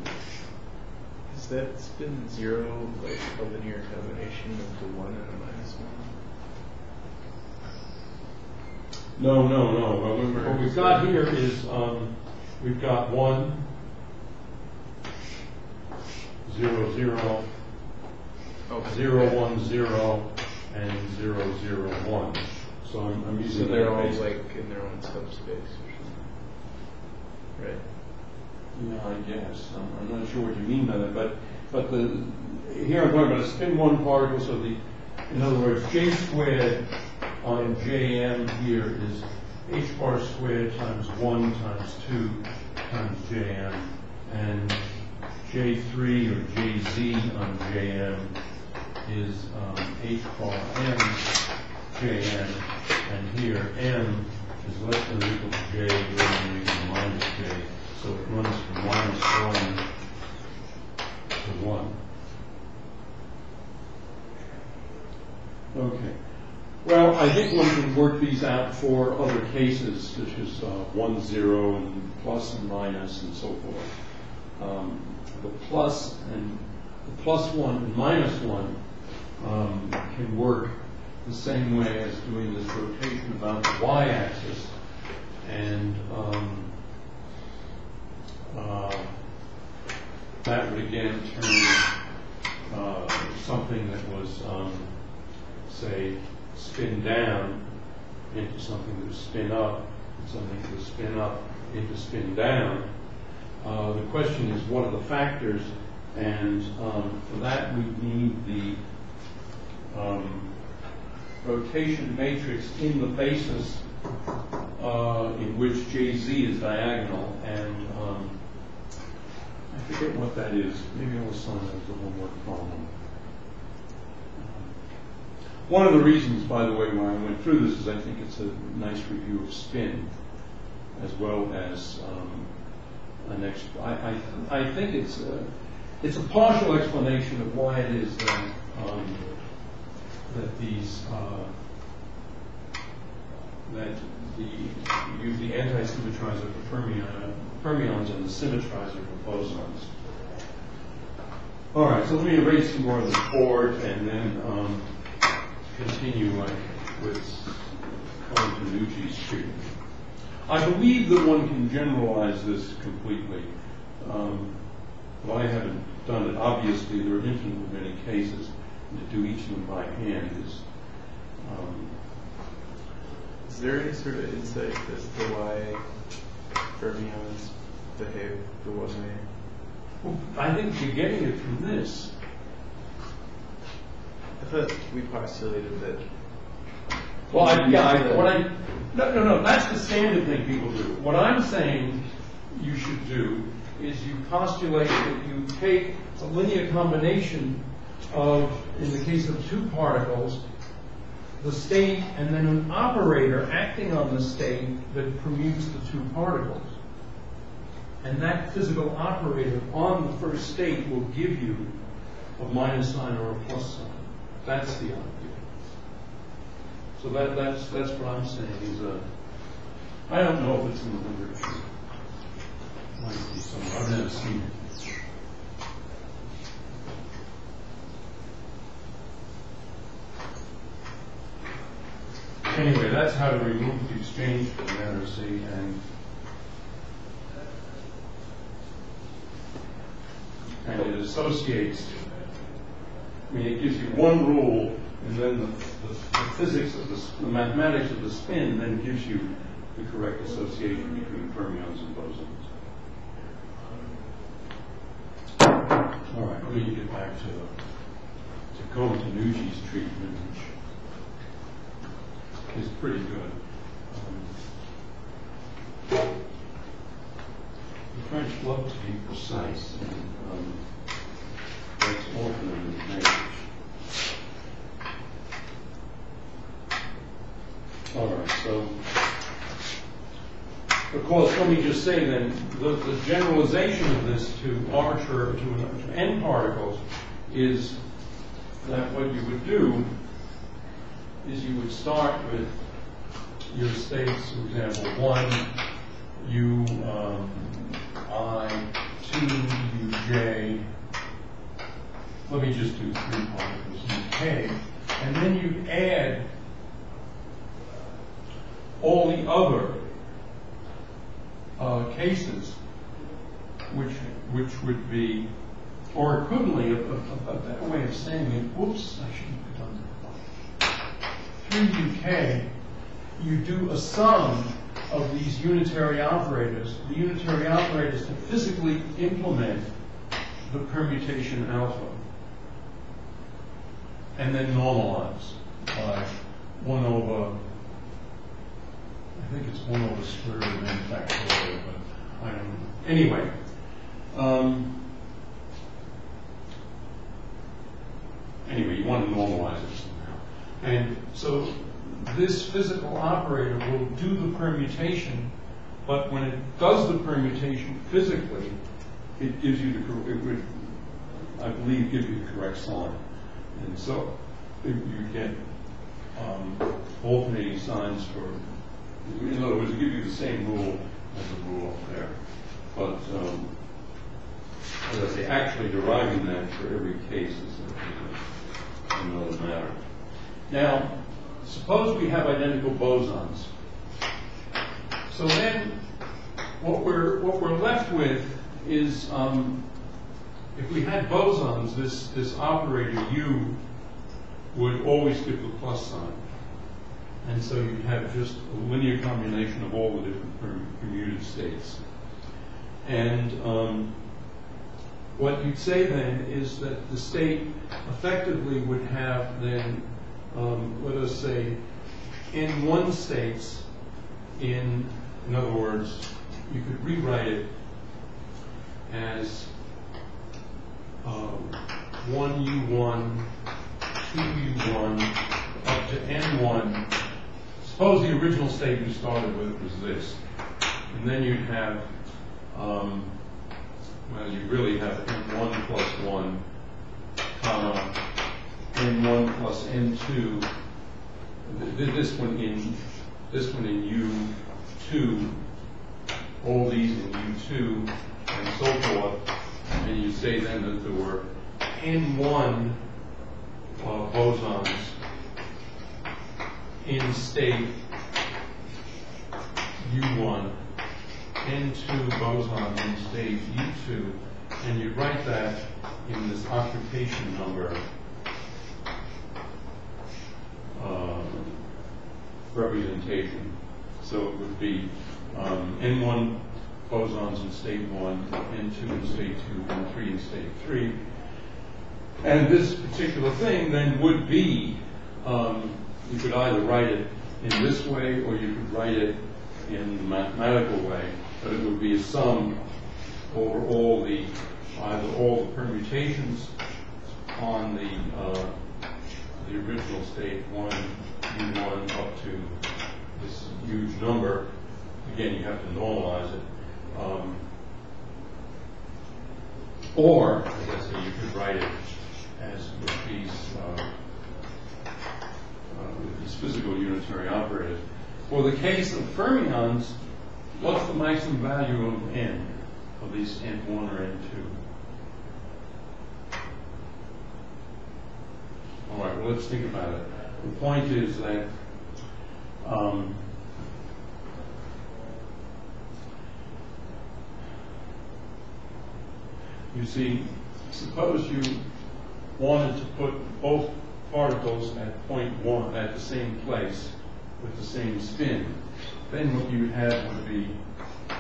Is that spin zero like a linear combination of the one and a minus one? no, no, no. What we- What we've got here is, um, we've got one, zero, zero, Oh, zero, one, zero, and zero, zero, one. So I'm, I'm So using they're all like in their own subspace or something. Right. Yeah, I guess. I'm, I'm not sure what you mean by that, but, but the, here I'm talking about a spin one particle, so the, in other words, J squared on Jm here is h bar squared times one times two times Jm, and J3 or Jz on Jm is um, h bar m Jn, and here m is less than or equal to j, greater than or equal to minus j, so it runs from minus one to one. Okay. Well, I think one can work these out for other cases, such as uh, one, zero, and plus and minus, and so forth. Um, the plus and the plus one and minus one um, can work the same way as doing this rotation about the y-axis, and um, uh, that would again turn uh, something that was, um, say, spin down into something that spin up, something that spin up into spin down. Uh, the question is, what are the factors? And um, for that, we need the um, rotation matrix in the basis uh, in which JZ is diagonal, and um, I forget what that is. Maybe I will assign that as a homework problem. One of the reasons, by the way, why I went through this is I think it's a nice review of spin, as well as um, an ex- I, I, I think it's a, it's a partial explanation of why it is that um, that these uh, that the use the anti-symmetrizer for fermion, fermions and the symmetrizer for bosons. All right, so let me erase some more of the board and then um, continue with Cohen-Tannoudji's treatment. I believe that one can generalize this completely, um, but I haven't done it. Obviously, there are infinitely many cases, and to do each of them by hand is. Um, Is there any sort of insight as to why fermions behave the way? well, I think you're getting it from this. Thought we postulated that. Well, I, yeah, I, what I, no, no, no, that's the standard thing people do. What I'm saying you should do is you postulate that you take a linear combination of, in the case of two particles, the state and then an operator acting on the state that permutes the two particles. And that physical operator on the first state will give you a minus sign or a plus sign. That's the idea. So that, that's, that's what I'm saying is, uh, I don't know if it's in the literature. Might be somewhere, I've never seen it. Anyway, that's how to remove the exchange from and and it associates, I mean, it gives you one rule, and then the, the, the physics of the, the mathematics of the spin then gives you the correct association between fermions and bosons. All right, let me get back to, to Cohen-Tannoudji's treatment, which is pretty good. Um, I'm French love to be precise, and um, that's often an advantage. All right, so, of course, let me just say then, the, the generalization of this to arbitrary, to, to n particles is that what you would do is you would start with your states, for example, one, u, um, i, two, u, j. Let me just do three particles, u, k, and then you add all the other uh, cases, which which would be, or equivalently, a, a, a better way of saying it. Whoops, I shouldn't have done that. 3UK, you do a sum of these unitary operators. The unitary operators to physically implement the permutation alpha, and then normalize by one over I think it's one over square root of n factorial, but I don't know. Anyway, um, anyway, you want to normalize it somehow. And so this physical operator will do the permutation, but when it does the permutation physically, it gives you the, it would, I believe, give you the correct sign. And so you get um, alternating signs for in other words, it gives you the same rule as the rule up there. But, um, as I say, actually deriving that for every case is another matter. Now, suppose we have identical bosons. So then, what we're, what we're left with is, um, if we had bosons, this, this operator U would always give the plus sign. And so you'd have just a linear combination of all the different perm- permuted states. And um, what you'd say then is that the state effectively would have then, um, let us say, in one states, in, in other words, you could rewrite it as 1U1, 2U1, up to N1 Suppose the original state you started with was this, and then you'd have, um, well, you really have n1 plus 1, comma, n1 plus n2, th- th- this one in, this one in u2, all these in u2, and so forth, and you say then that there were n1 uh, bosons in state U1, N2 boson in state U2, and you write that in this occupation number uh, representation. So it would be um, N1 bosons in state 1, and 2 in state 2, N3 in state 3. And this particular thing then would be um, you could either write it in this way or you could write it in the mathematical way, but it would be a sum over all the, either all the permutations on the, uh, the original state, one, U1 up to this huge number. Again, you have to normalize it. Um, or, I guess you could write it as with these uh, uh, with these physical unitary operators. For the case of fermions, what's the maximum value of n, of these n1 or n2? All right, well, let's think about it. The point is that um, you see, suppose you wanted to put both particles at point one, at the same place, with the same spin, then what you would have would be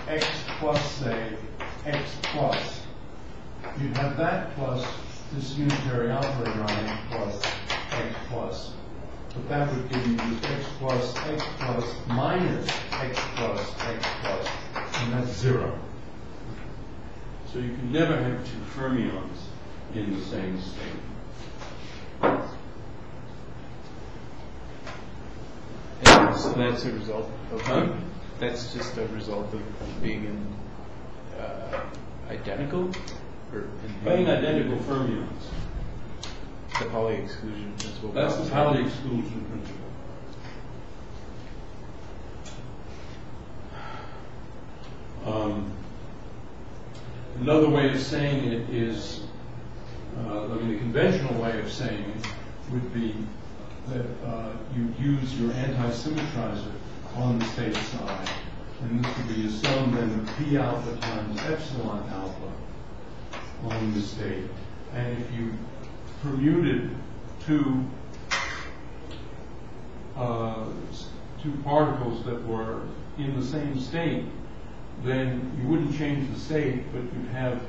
x plus, say, x plus. You'd have that plus this unitary operator on x plus x plus. But that would give you x plus x plus minus x plus x plus, and that's zero. So you can never have two fermions in the same state. And so that's a result of Huh? that's just a result of being in uh, identical or in Being identical fermions. the Pauli exclusion principle. That's the Pauli exclusion principle. Um, Another way of saying it is, uh, I mean, the conventional way of saying it would be that uh, you use your anti-symmetrizer on the state side, and this would be a sum then of P alpha times epsilon alpha on the state. And if you permuted two uh, two particles that were in the same state, then you wouldn't change the state, but you'd have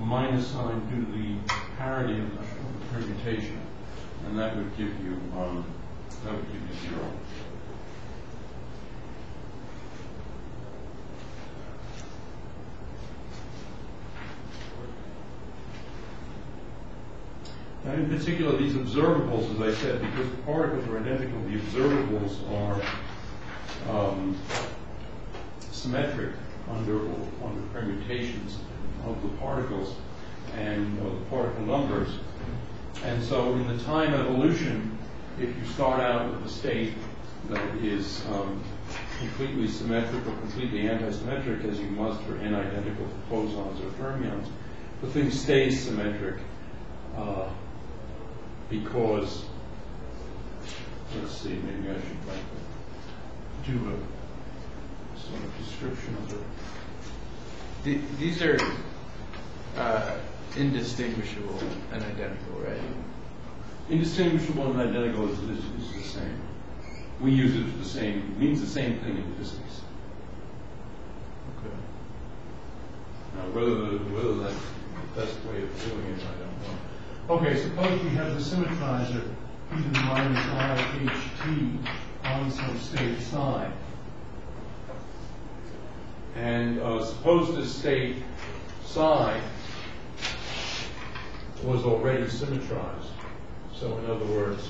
a minus sign due to the parity of the, permutation, and that would give you um, that would give you zero. Now, in particular, these observables, as I said, because the particles are identical, the observables are um, symmetric under, under permutations of the particles and of the particle numbers. And so in the time evolution, if you start out with a state that is um, completely symmetric or completely anti-symmetric, as you must for n-identical bosons or fermions, the thing stays symmetric uh, because, let's see, maybe I should do a sort of description of the The- These are uh, indistinguishable and identical, right? Indistinguishable and identical is, the same. We use it for the same, it means the same thing in physics. Okay. Now, whether, whether that's the best way of doing it, I don't know. Okay, suppose we have the symmetrizer e to the minus i h t on some state psi. And uh, suppose this state psi was already symmetrized. So in other words,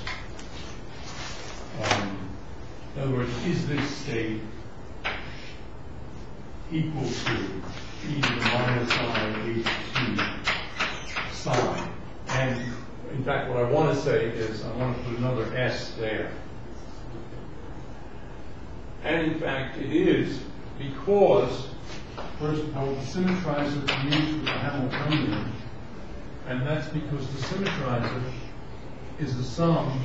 um, in other words, is this state equal to e to the minus i h t psi? And in fact, what I want to say is I want to put another s there. And in fact, it is because, first of all, the symmetrizer commutes with the Hamiltonian, and that's because the symmetrizer is the sum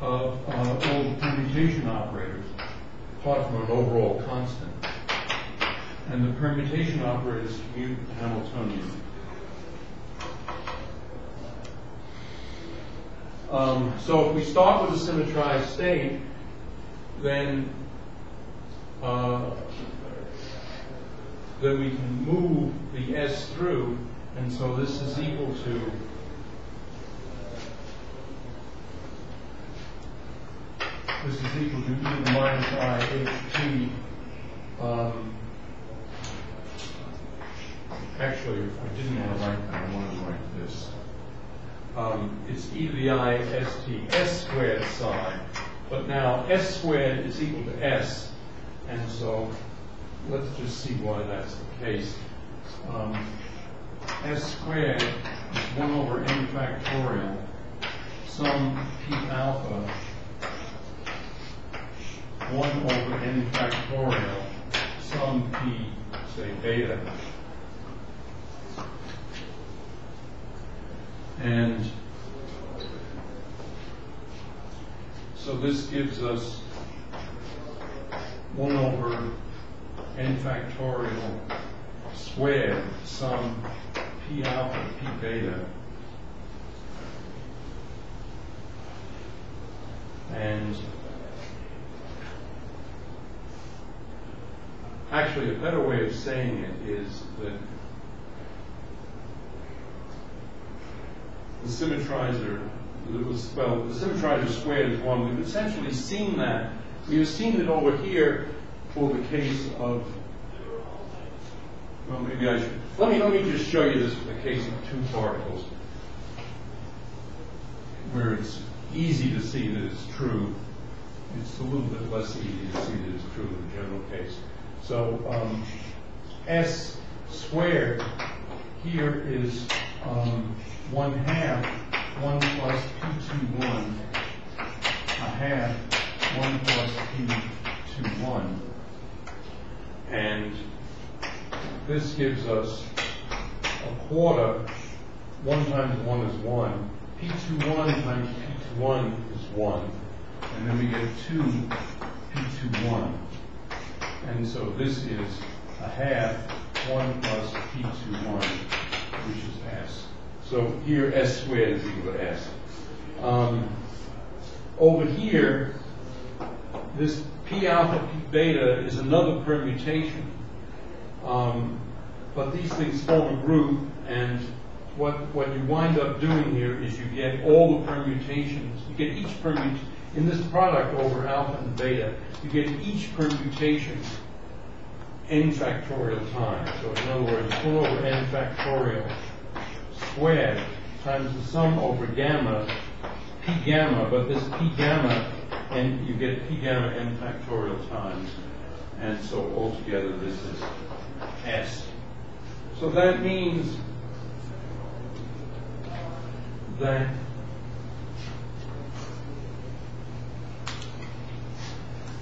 of uh, all the permutation operators, apart from an overall constant. And the permutation operators commute with the Hamiltonian. Um, so if we start with a symmetrized state, then uh, then we can move the s through, and so this is equal to this is equal to e to the minus i h t. Um, actually, I didn't want to write that. I wanted to write this. Um, it's e to the i s t s squared psi. But now s squared is equal to s, and so let's just see why that's the case. Um, s squared is 1 over n factorial sum p alpha 1 over n factorial sum p, say, beta. And so this gives us 1 over n factorial squared sum p alpha p beta. And actually, a better way of saying it is that the symmetrizer, well, the symmetrizer squared is one. We've essentially seen that. We've seen it over here for the case of well, maybe I should, let me, let me just show you this for the case of two particles, where it's easy to see that it's true. It's a little bit less easy to see that it's true in the general case. So, um, S squared here is, um, one half, one plus P two one, a half, one plus P two one. And this gives us a quarter, one times one is one. P two one times P two one is one. And then we get two P two one. And so this is a half, one plus P two one, which is S. So here S squared is equal to S. Um, over here, this P alpha, P beta is another permutation. Um, but these things form a group, and what, what you wind up doing here is you get all the permutations. You get each permutation, in this product over alpha and beta, you get each permutation n factorial times. So in other words, 1 over n factorial squared times the sum over gamma, p gamma, but this p gamma, and you get p gamma n factorial times. And so altogether this is s. So that means that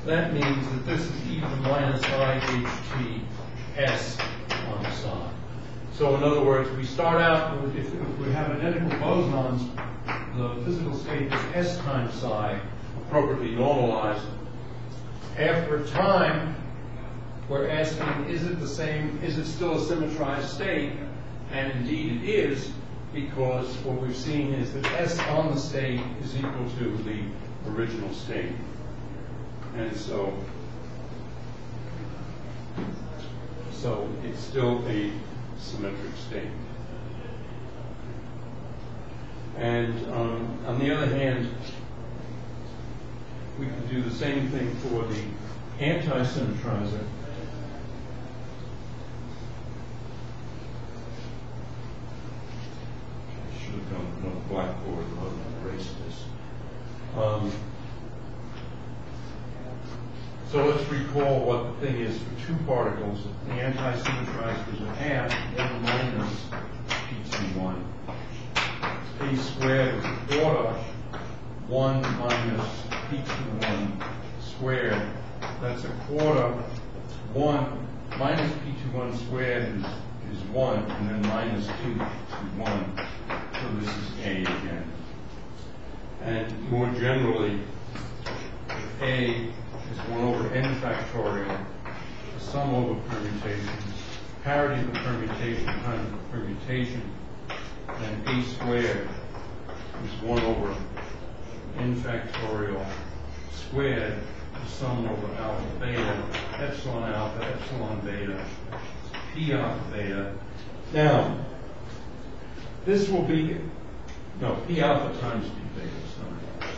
that means that this is e to the minus i h t s on the side. So in other words, we start out with, if, if we have identical bosons, the physical state is s times psi, appropriately normalized. After time, we're asking, is it the same, is it still a symmetrized state? And indeed it is, because what we've seen is that S on the state is equal to the original state. And so, so it's still a symmetric state. And um, on the other hand, we can do the same thing for the anti-symmetrizer. I should have gone on a blackboard rather than erase this. Um, so let's recall what the thing is for two particles. The anti-symmetrizer is a half, one minus P21. A squared is a quarter, one minus P21 squared. That's a quarter, one minus P21 squared is, is one, minus two to 1. So this is A again. And more generally, A is 1 over n factorial, the sum over permutations, parity of the permutation times the permutation, and A squared is 1 over n factorial squared, the sum over alpha beta, epsilon alpha, epsilon beta, p alpha beta. Now, this will be, no, p alpha times p beta, sorry.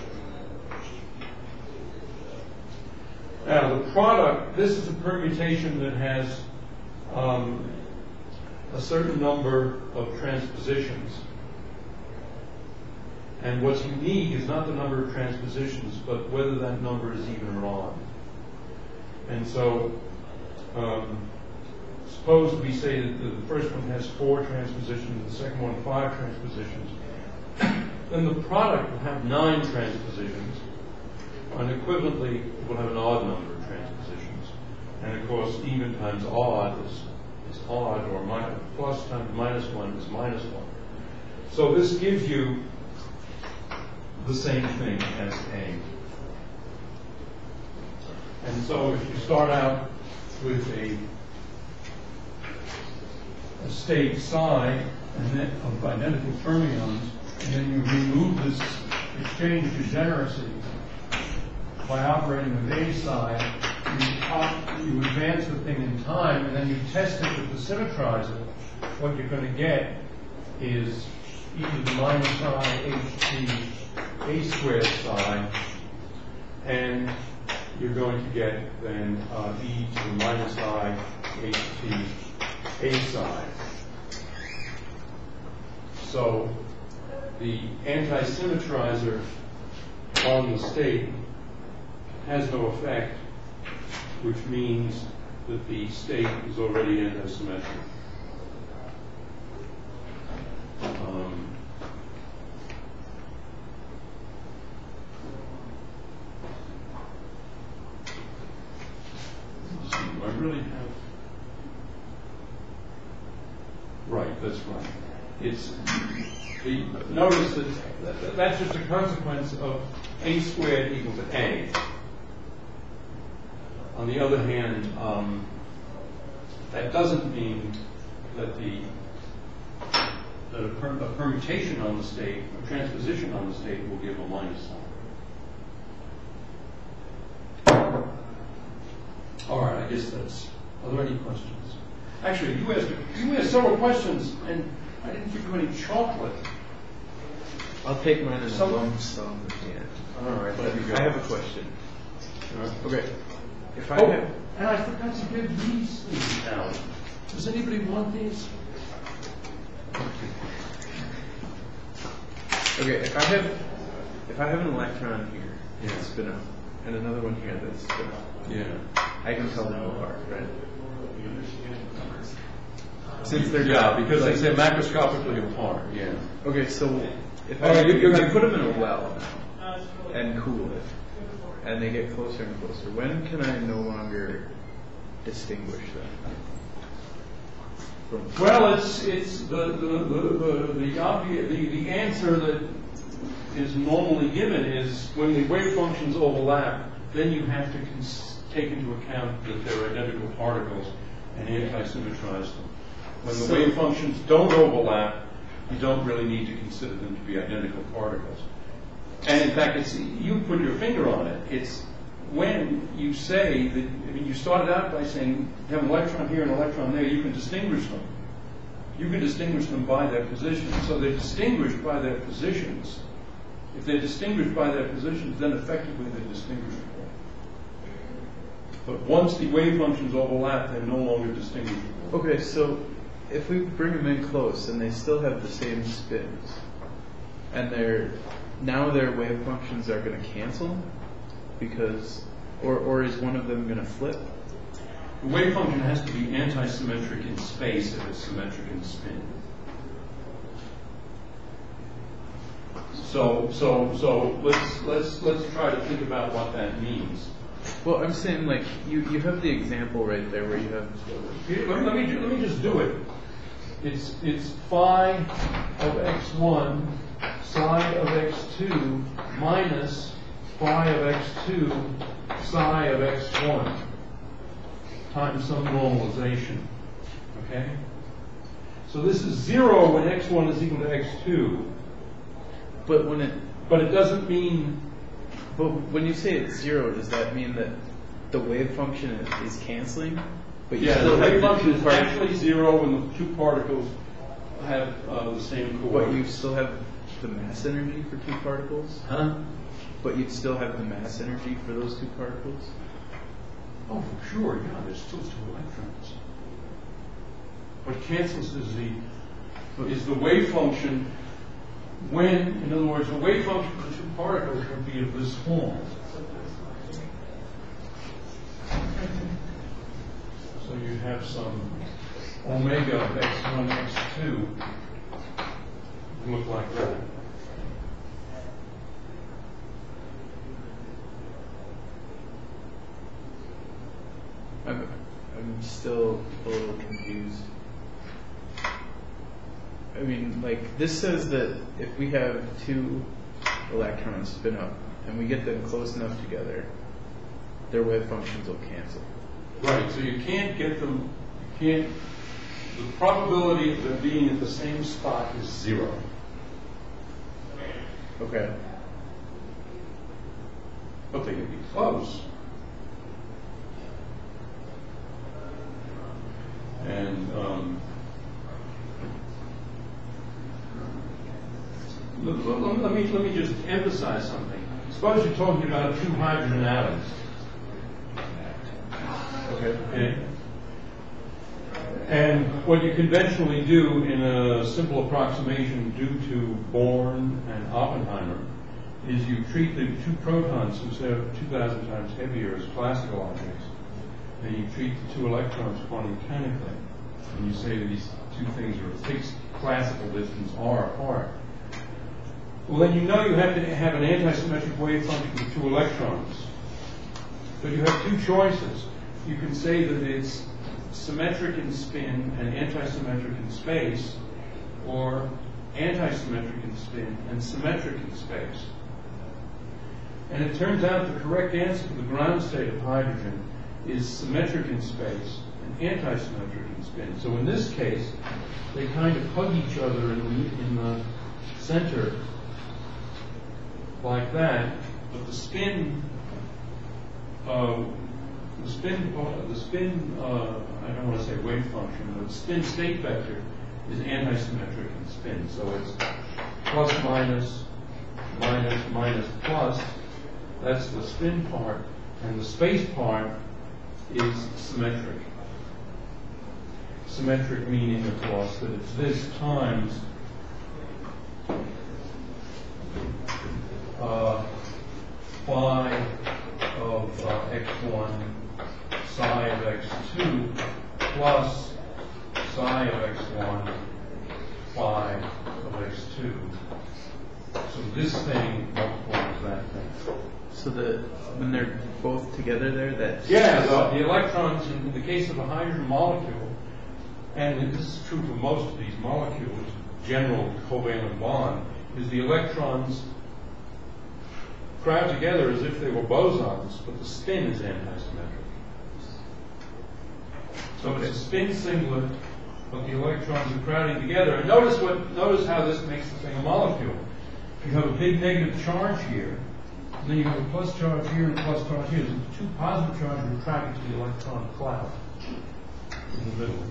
Now, the product, this is a permutation that has um, a certain number of transpositions. And what's unique is not the number of transpositions, but whether that number is even or odd. And so, um, suppose we say that the first one has four transpositions, the second one five transpositions. then the product will have nine transpositions, and equivalently, it will have an odd number of transpositions. And of course, even times odd is, is odd, or minus, plus times minus one is minus one. So this gives you the same thing as A. And so if you start out with a, a state psi and then of identical fermions, and then you remove this exchange degeneracy by operating with A psi, you, you advance the thing in time, and then you test it with the symmetrizer. What you're going to get is e to the minus i ht a squared psi, and you're going to get then uh, e to the minus i ht A side. So the anti-symmetrizer on the state has no effect, which means that the state is already anti-symmetric. Um, let's see, do I really have? Right, that's right. It's, the, notice that, that- that's just a consequence of A squared equals A. On the other hand, um, that doesn't mean that the, that a per- a permutation on the state, a transposition on the state will give a minus sign. All right, I guess that's, are there any questions? Actually, you asked, you asked several questions, and I didn't give you any chocolate. I'll take mine in a Some- lump sum at the end. All right, But there you go. I have a question. Okay. If I Oh, have, and I forgot to give these things out. Does anybody want these? okay, if I have, if I have an electron here, Yeah. that's spin up, and another one here that's spin up, Yeah. I can tell them apart, right? Since they're Yeah, because they say macroscopically apart, yeah. Okay, so if I you- you're if gonna- I put them in a well now and cool it, and they get closer and closer, when can I no longer distinguish them? Well, it's, it's the, the, the, the, the obvious, the, the answer that is normally given is when the wave functions overlap, then you have to cons- take into account that they're identical particles and anti-symmetrize them. When the So- wave functions don't overlap, you don't really need to consider them to be identical particles. And in fact, it's, you put your finger on it. It's when you say that, I mean, you started out by saying you have an electron here and an electron there, you can distinguish them. You can distinguish them by their positions. So they're distinguished by their positions. If they're distinguished by their positions, then effectively they're distinguishable. But once the wave functions overlap, they're no longer distinguishable. Okay, so if we bring them in close and they still have the same spins, and they're now their wave functions are going to cancel because, or or is one of them going to flip? The wave function has to be anti-symmetric in space if it's symmetric in spin. So, so, so let's, let's, let's try to think about what that means. Well, I'm saying like you you have the example right there where you have Let let me, let me just do it. It's, it's phi of x1 psi of x2 minus phi of x2 psi of x1 times some normalization. Okay? So this is zero when x1 is equal to x2, But when it but it doesn't mean but when you say it's zero, does that mean that the wave function is, is canceling? But you Yeah, the wave function is actually zero when the two particles have uh, the same But you coordinates. still have the mass energy for two particles. Huh? But you'd still have the mass energy for those two particles. Oh, for sure, yeah, there's still two electrons. What cancels is the, is the wave function when, in other words, the wave function for two particles would be of this form. So you have some omega of x1, x2 look like that. I'm, I'm still a little confused. I mean, like, this says that if we have two electrons spin up and we get them close enough together, their wave functions will cancel. Right, so you can't get them, you can't, the probability of them being at the same spot is zero. Okay. But they can be close. And um, let, let- let me let me just emphasize something. Suppose you're talking about two hydrogen atoms. And what you conventionally do in a simple approximation due to Born and Oppenheimer is you treat the two protons, since they're 2,000 times heavier as classical objects, and you treat the two electrons quantum mechanically. And you say these two things are a fixed classical distance r apart. Well, then you know you have to have an antisymmetric wave function with two electrons. But you have two choices. You can say that it's symmetric in spin and antisymmetric in space, or antisymmetric in spin and symmetric in space. And it turns out the correct answer for the ground state of hydrogen is symmetric in space and antisymmetric in spin. So in this case, they kind of hug each other in the, in the center like that, but the spin, uh, the spin, the spin, uh, I don't want to say wave function, but the spin state vector is antisymmetric in spin. So it's plus minus, minus, minus, plus. That's the spin part. And the space part is symmetric. Symmetric meaning, of course, that it's this times uh, phi of uh, x1 psi of x2 plus psi of x1 phi of x2. So this thing multiplies that thing. So the when they're both together there, that Yeah, the, the electrons, in the case of a hydrogen molecule, and this is true for most of these molecules, general covalent bond, is the electrons crowd together as if they were bosons, but the spin is antisymmetric. So it's a spin singlet, but the electrons are crowding together. And notice what notice how this makes the thing a molecule. You have a big negative charge here, and then you have a plus charge here and a plus charge here. So two positive charges are attracted to the electron cloud in the middle.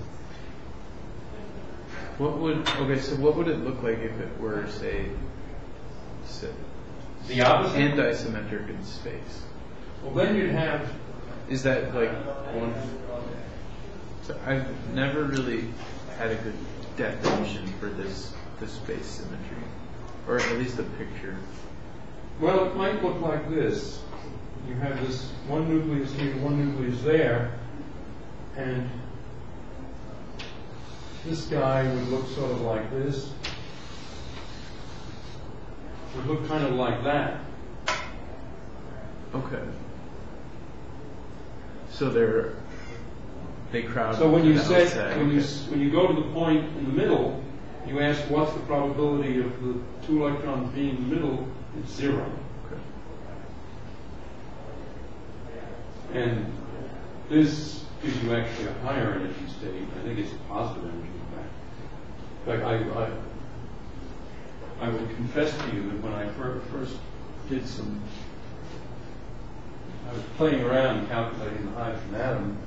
What would okay? So what would it look like if it were say, say The opposite. anti-symmetric in space? well, then you'd have Is that like one? So I've never really had a good definition for this this space symmetry, or at least a picture. Well, it might look like this. You have this one nucleus here, one nucleus there, and this guy would look sort of like this. Would look kind of like that. Okay. So they're they crowd. So when you say, when you, okay. when you go to the point in the middle, you ask what's the probability of the two electrons being in the middle, it's zero. Okay. And this gives you actually a higher energy state. I think it's a positive energy, in fact. In fact, I, I, I will confess to you that when I fir- first did some, I was playing around calculating the hydrogen atom,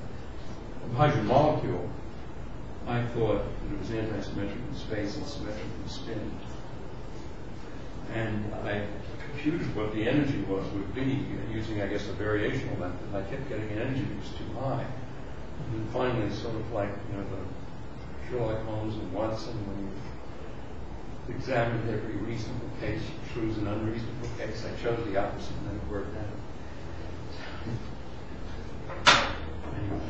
the hydrogen molecule, I thought that it was antisymmetric in space and symmetric in spin. And I computed what the energy was would be using, I guess, a variational method. I kept getting an energy that was too high. And then finally, sort of like you know the Sherlock Holmes and Watson, when you examined every reasonable case, choose an unreasonable case. I chose the opposite, and then it worked out. Anyway.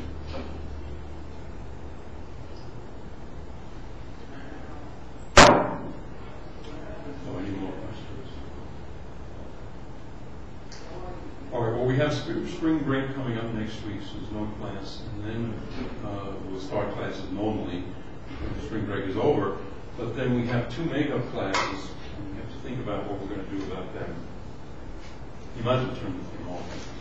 So any more questions? All right, well, we have spring, break coming up next week, so there's no class. And then uh, we'll start classes normally when spring break is over. But then we have two makeup classes, and we have to think about what we're going to do about them. You might as well turn the thing off.